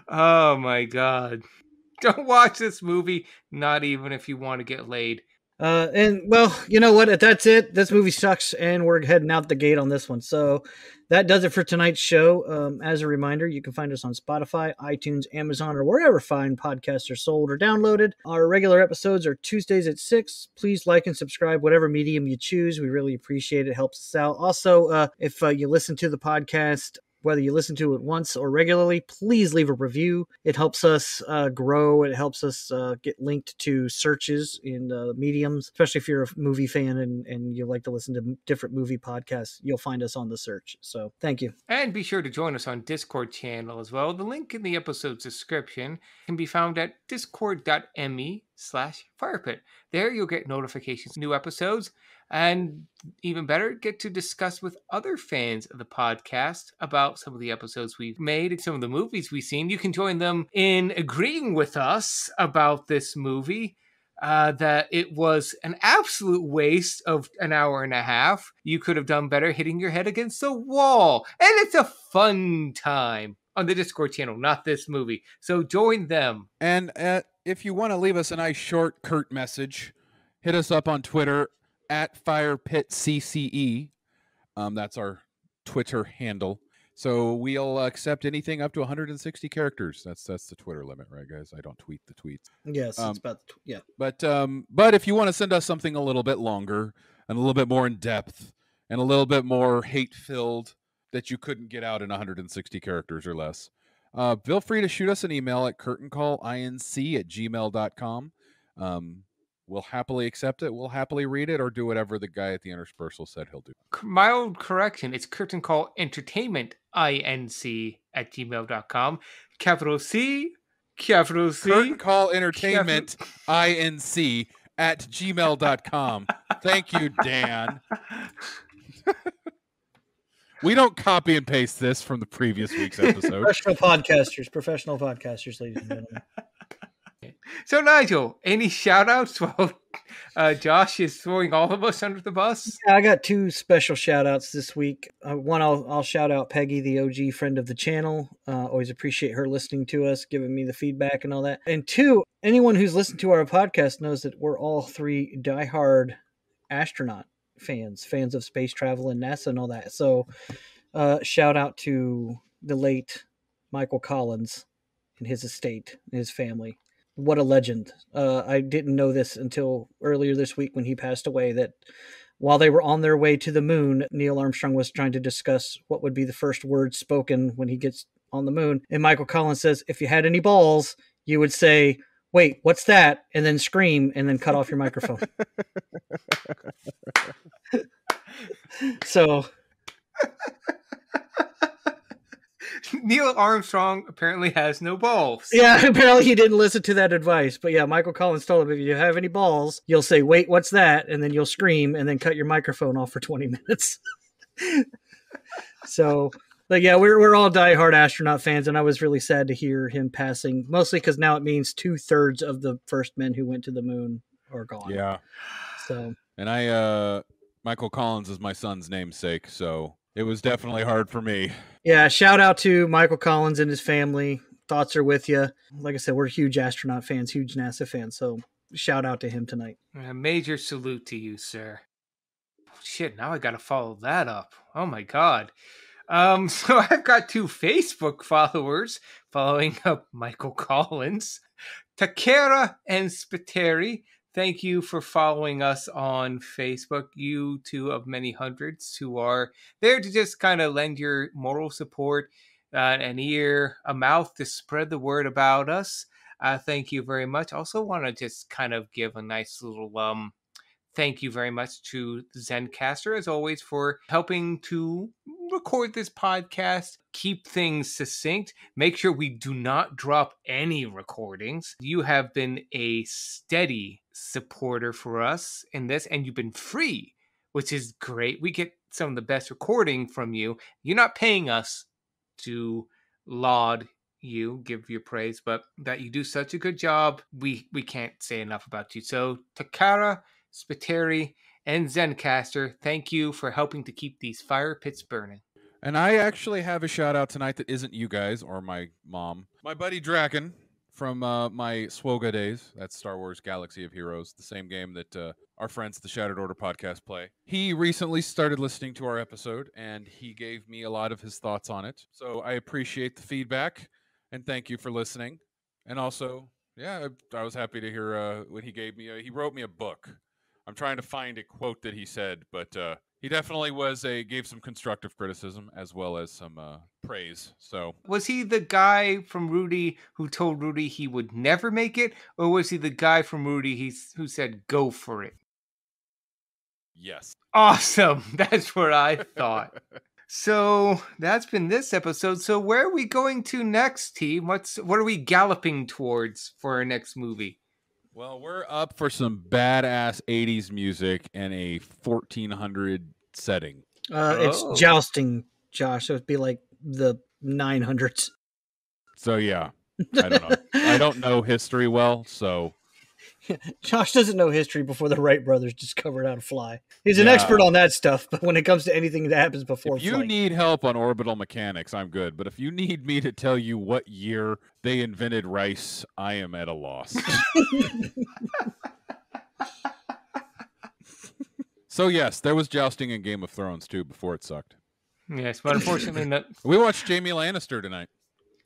Oh my god. Don't watch this movie, not even if you want to get laid. Uh, and well, you know what? That's it. This movie sucks, and we're heading out the gate on this one. So that does it for tonight's show. Um, as a reminder, you can find us on Spotify, iTunes, Amazon, or wherever fine podcasts are sold or downloaded. Our regular episodes are Tuesdays at six. Please like and subscribe, whatever medium you choose. We really appreciate it. Helps us out. Also, uh, if uh, you listen to the podcast whether you listen to it once or regularly, please leave a review. It helps us uh, grow. It helps us uh, get linked to searches in uh, mediums, especially if you're a movie fan and, and you like to listen to different movie podcasts. You'll find us on the search. So thank you. And be sure to join us on Discord channel as well. The link in the episode's description can be found at discord.me slash firepit. There you'll get notifications, new episodes, and even better, get to discuss with other fans of the podcast about some of the episodes we've made and some of the movies we've seen. You can join them in agreeing with us about this movie. Uh, that it was an absolute waste of an hour and a half. You could have done better hitting your head against the wall. And it's a fun time on the Discord channel, not this movie. So join them. And uh, if you want to leave us a nice short, curt message, hit us up on Twitter at FirePitCCE. Um, that's our Twitter handle. So we'll accept anything up to 160 characters. That's that's the Twitter limit, right, guys? I don't tweet the tweets. Yes, Um, it's about the tw- yeah. But um, but if you want to send us something a little bit longer and a little bit more in depth and a little bit more hate filled that you couldn't get out in 160 characters or less, uh, feel free to shoot us an email at curtaincallinc at gmail.com. Um, we'll happily accept it. We'll happily read it or do whatever the guy at the interspersal said he'll do. Mild correction. It's Curtain Call Entertainment, INC at gmail.com. Capital C, capital C. Curtain Call Entertainment INC at gmail.com. Thank you, Dan. we don't copy and paste this from the previous week's episode. Professional podcasters, professional podcasters, ladies and gentlemen. So, Nigel, any shout outs while uh, Josh is throwing all of us under the bus? Yeah, I got two special shout outs this week. Uh, one, I'll, I'll shout out Peggy, the OG friend of the channel. Uh, always appreciate her listening to us, giving me the feedback and all that. And two, anyone who's listened to our podcast knows that we're all three diehard astronaut fans, fans of space travel and NASA and all that. So, uh, shout out to the late Michael Collins and his estate, and his family. What a legend. Uh, I didn't know this until earlier this week when he passed away that while they were on their way to the moon, Neil Armstrong was trying to discuss what would be the first words spoken when he gets on the moon. And Michael Collins says, if you had any balls, you would say, wait, what's that? And then scream and then cut off your microphone. so Neil Armstrong apparently has no balls. Yeah, apparently he didn't listen to that advice. But yeah, Michael Collins told him if you have any balls, you'll say, wait, what's that? And then you'll scream and then cut your microphone off for 20 minutes. so, but yeah, we're, we're all diehard astronaut fans. And I was really sad to hear him passing, mostly because now it means two thirds of the first men who went to the moon are gone. Yeah. So, And I, uh, Michael Collins is my son's namesake, so it was definitely hard for me. yeah, shout out to Michael Collins and his family. Thoughts are with you. Like I said, we're huge astronaut fans, huge NASA fans. So, shout out to him tonight. A major salute to you, sir. Shit, now I gotta follow that up. Oh my god. Um, so I've got two Facebook followers following up Michael Collins. Takera and Spiteri, thank you for following us on Facebook. You two of many hundreds who are there to just kind of lend your moral support, uh, an ear, a mouth to spread the word about us. Uh, thank you very much. Also, want to just kind of give a nice little um, thank you very much to Zencastr, as always, for helping to record this podcast, keep things succinct, make sure we do not drop any recordings. You have been a steady supporter for us in this, and you've been free, which is great. We get some of the best recording from you. You're not paying us to laud you give your praise but that you do such a good job we we can't say enough about you so takara spiteri and zencastr thank you for helping to keep these fire pits burning And I actually have a shout out tonight that isn't you guys or my mom. My buddy Draken from uh, my Swoga days. That's Star Wars Galaxy of Heroes, the same game that uh, our friends the Shattered Order podcast play. He recently started listening to our episode and he gave me a lot of his thoughts on it. So I appreciate the feedback and thank you for listening. And also, yeah, I, I was happy to hear uh, when he gave me, a, he wrote me a book. I'm trying to find a quote that he said, but uh, he definitely was a gave some constructive criticism as well as some uh, praise. So. Was he the guy from rudy who told rudy he would never make it or was he the guy from rudy he, who said go for it yes, awesome. That's what i thought. So that's been this episode. So where are we going to next team what's what are we galloping towards for our next movie Well, we're up for some badass 80s music and a 1400 setting. Uh, Oh. It's jousting, Josh. So it'd be like the 900s. So yeah, I don't know. I don't know history well, so Josh doesn't know history before the Wright brothers discovered how to fly. He's an Yeah. expert on that stuff, but when it comes to anything that happens before if you flight, need help on orbital mechanics, I'm good. But if you need me to tell you what year they invented rice, I am at a loss. so yes, there was jousting in Game of Thrones too before it sucked. yes but unfortunately not We watched Jaime Lannister tonight.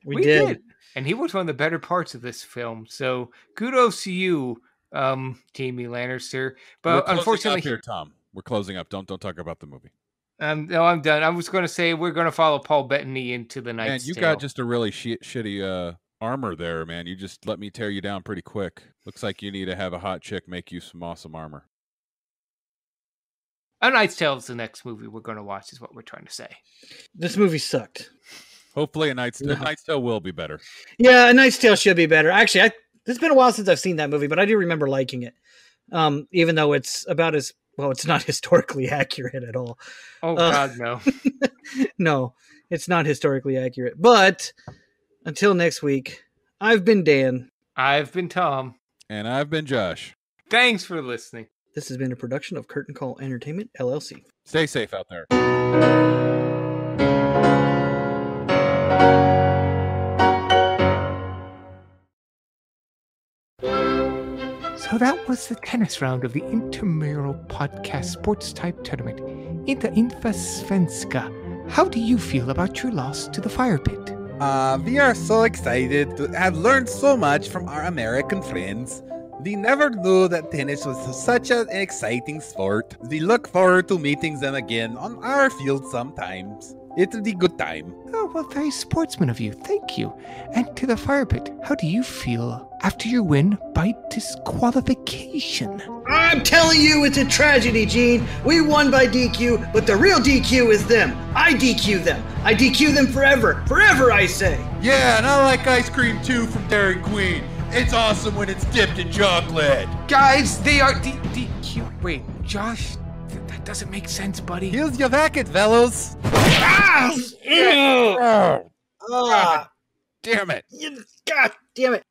We, did. and he was one of the better parts of this film so kudos to you um jaime lannister We're but up unfortunately here, Tom. We're closing up. Don't don't talk about the movie. Um, no, I'm done. I was going to say we're going to follow Paul Bettany into the Man, you Tale. got just a really shi shitty uh, armor there, man. You just let me tear you down pretty quick. Looks like you need to have a hot chick make you some awesome armor. A Knight's Tale is the next movie we're going to watch, is what we're trying to say. This movie sucked. Hopefully, a Knight's, No. a Knight's Tale will be better. Yeah, A Knight's Tale should be better. Actually, I, it's been a while since I've seen that movie, but I do remember liking it. Um, even though it's about as well, it's not historically accurate at all. Oh, Uh, God, no. no, it's not historically accurate. But until next week, I've been Dan. I've been Tom. And I've been Josh. Thanks for listening. This has been a production of Curtain Call Entertainment LLC. Stay safe out there. So that was the tennis round of the intramural podcast sports type tournament in the Infasvenska. How do you feel about your loss to the fire pit? Uh, we are so excited to have learned so much from our American friends. We never knew that tennis was such an exciting sport. We look forward to meeting them again on our field sometimes. It'll be good time. Oh, well, very sportsman of you. Thank you. And to the fire pit, how do you feel after your win by disqualification? I'm telling you, it's a tragedy, Gene. We won by DQ, but the real DQ is them. I DQ them. I DQ them forever. Forever, I say. Yeah, and I like ice cream too from Dairy Queen. It's awesome when it's dipped in chocolate. Guys, they are D- DQ. Wait, Josh, th- that doesn't make sense, buddy. Here's your packet, fellows. Ah! Ugh. Ah, Damn it. God damn it.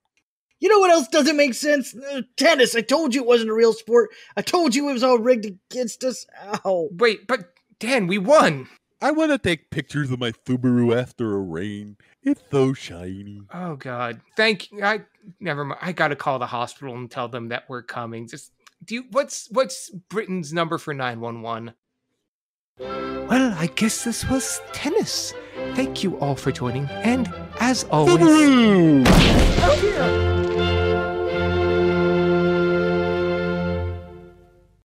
You know what else doesn't make sense? Uh, tennis. I told you it wasn't a real sport. I told you it was all rigged against us. Ow. Wait, but Dan, we won. I want to take pictures of my Subaru after a rain. It's so shiny. Oh God, thank you. I never mind. I gotta call the hospital and tell them that we're coming. Just do you, what's what's Britain's number for nine one one? Well, I guess this was tennis. Thank you all for joining, and as always. Oh, yeah.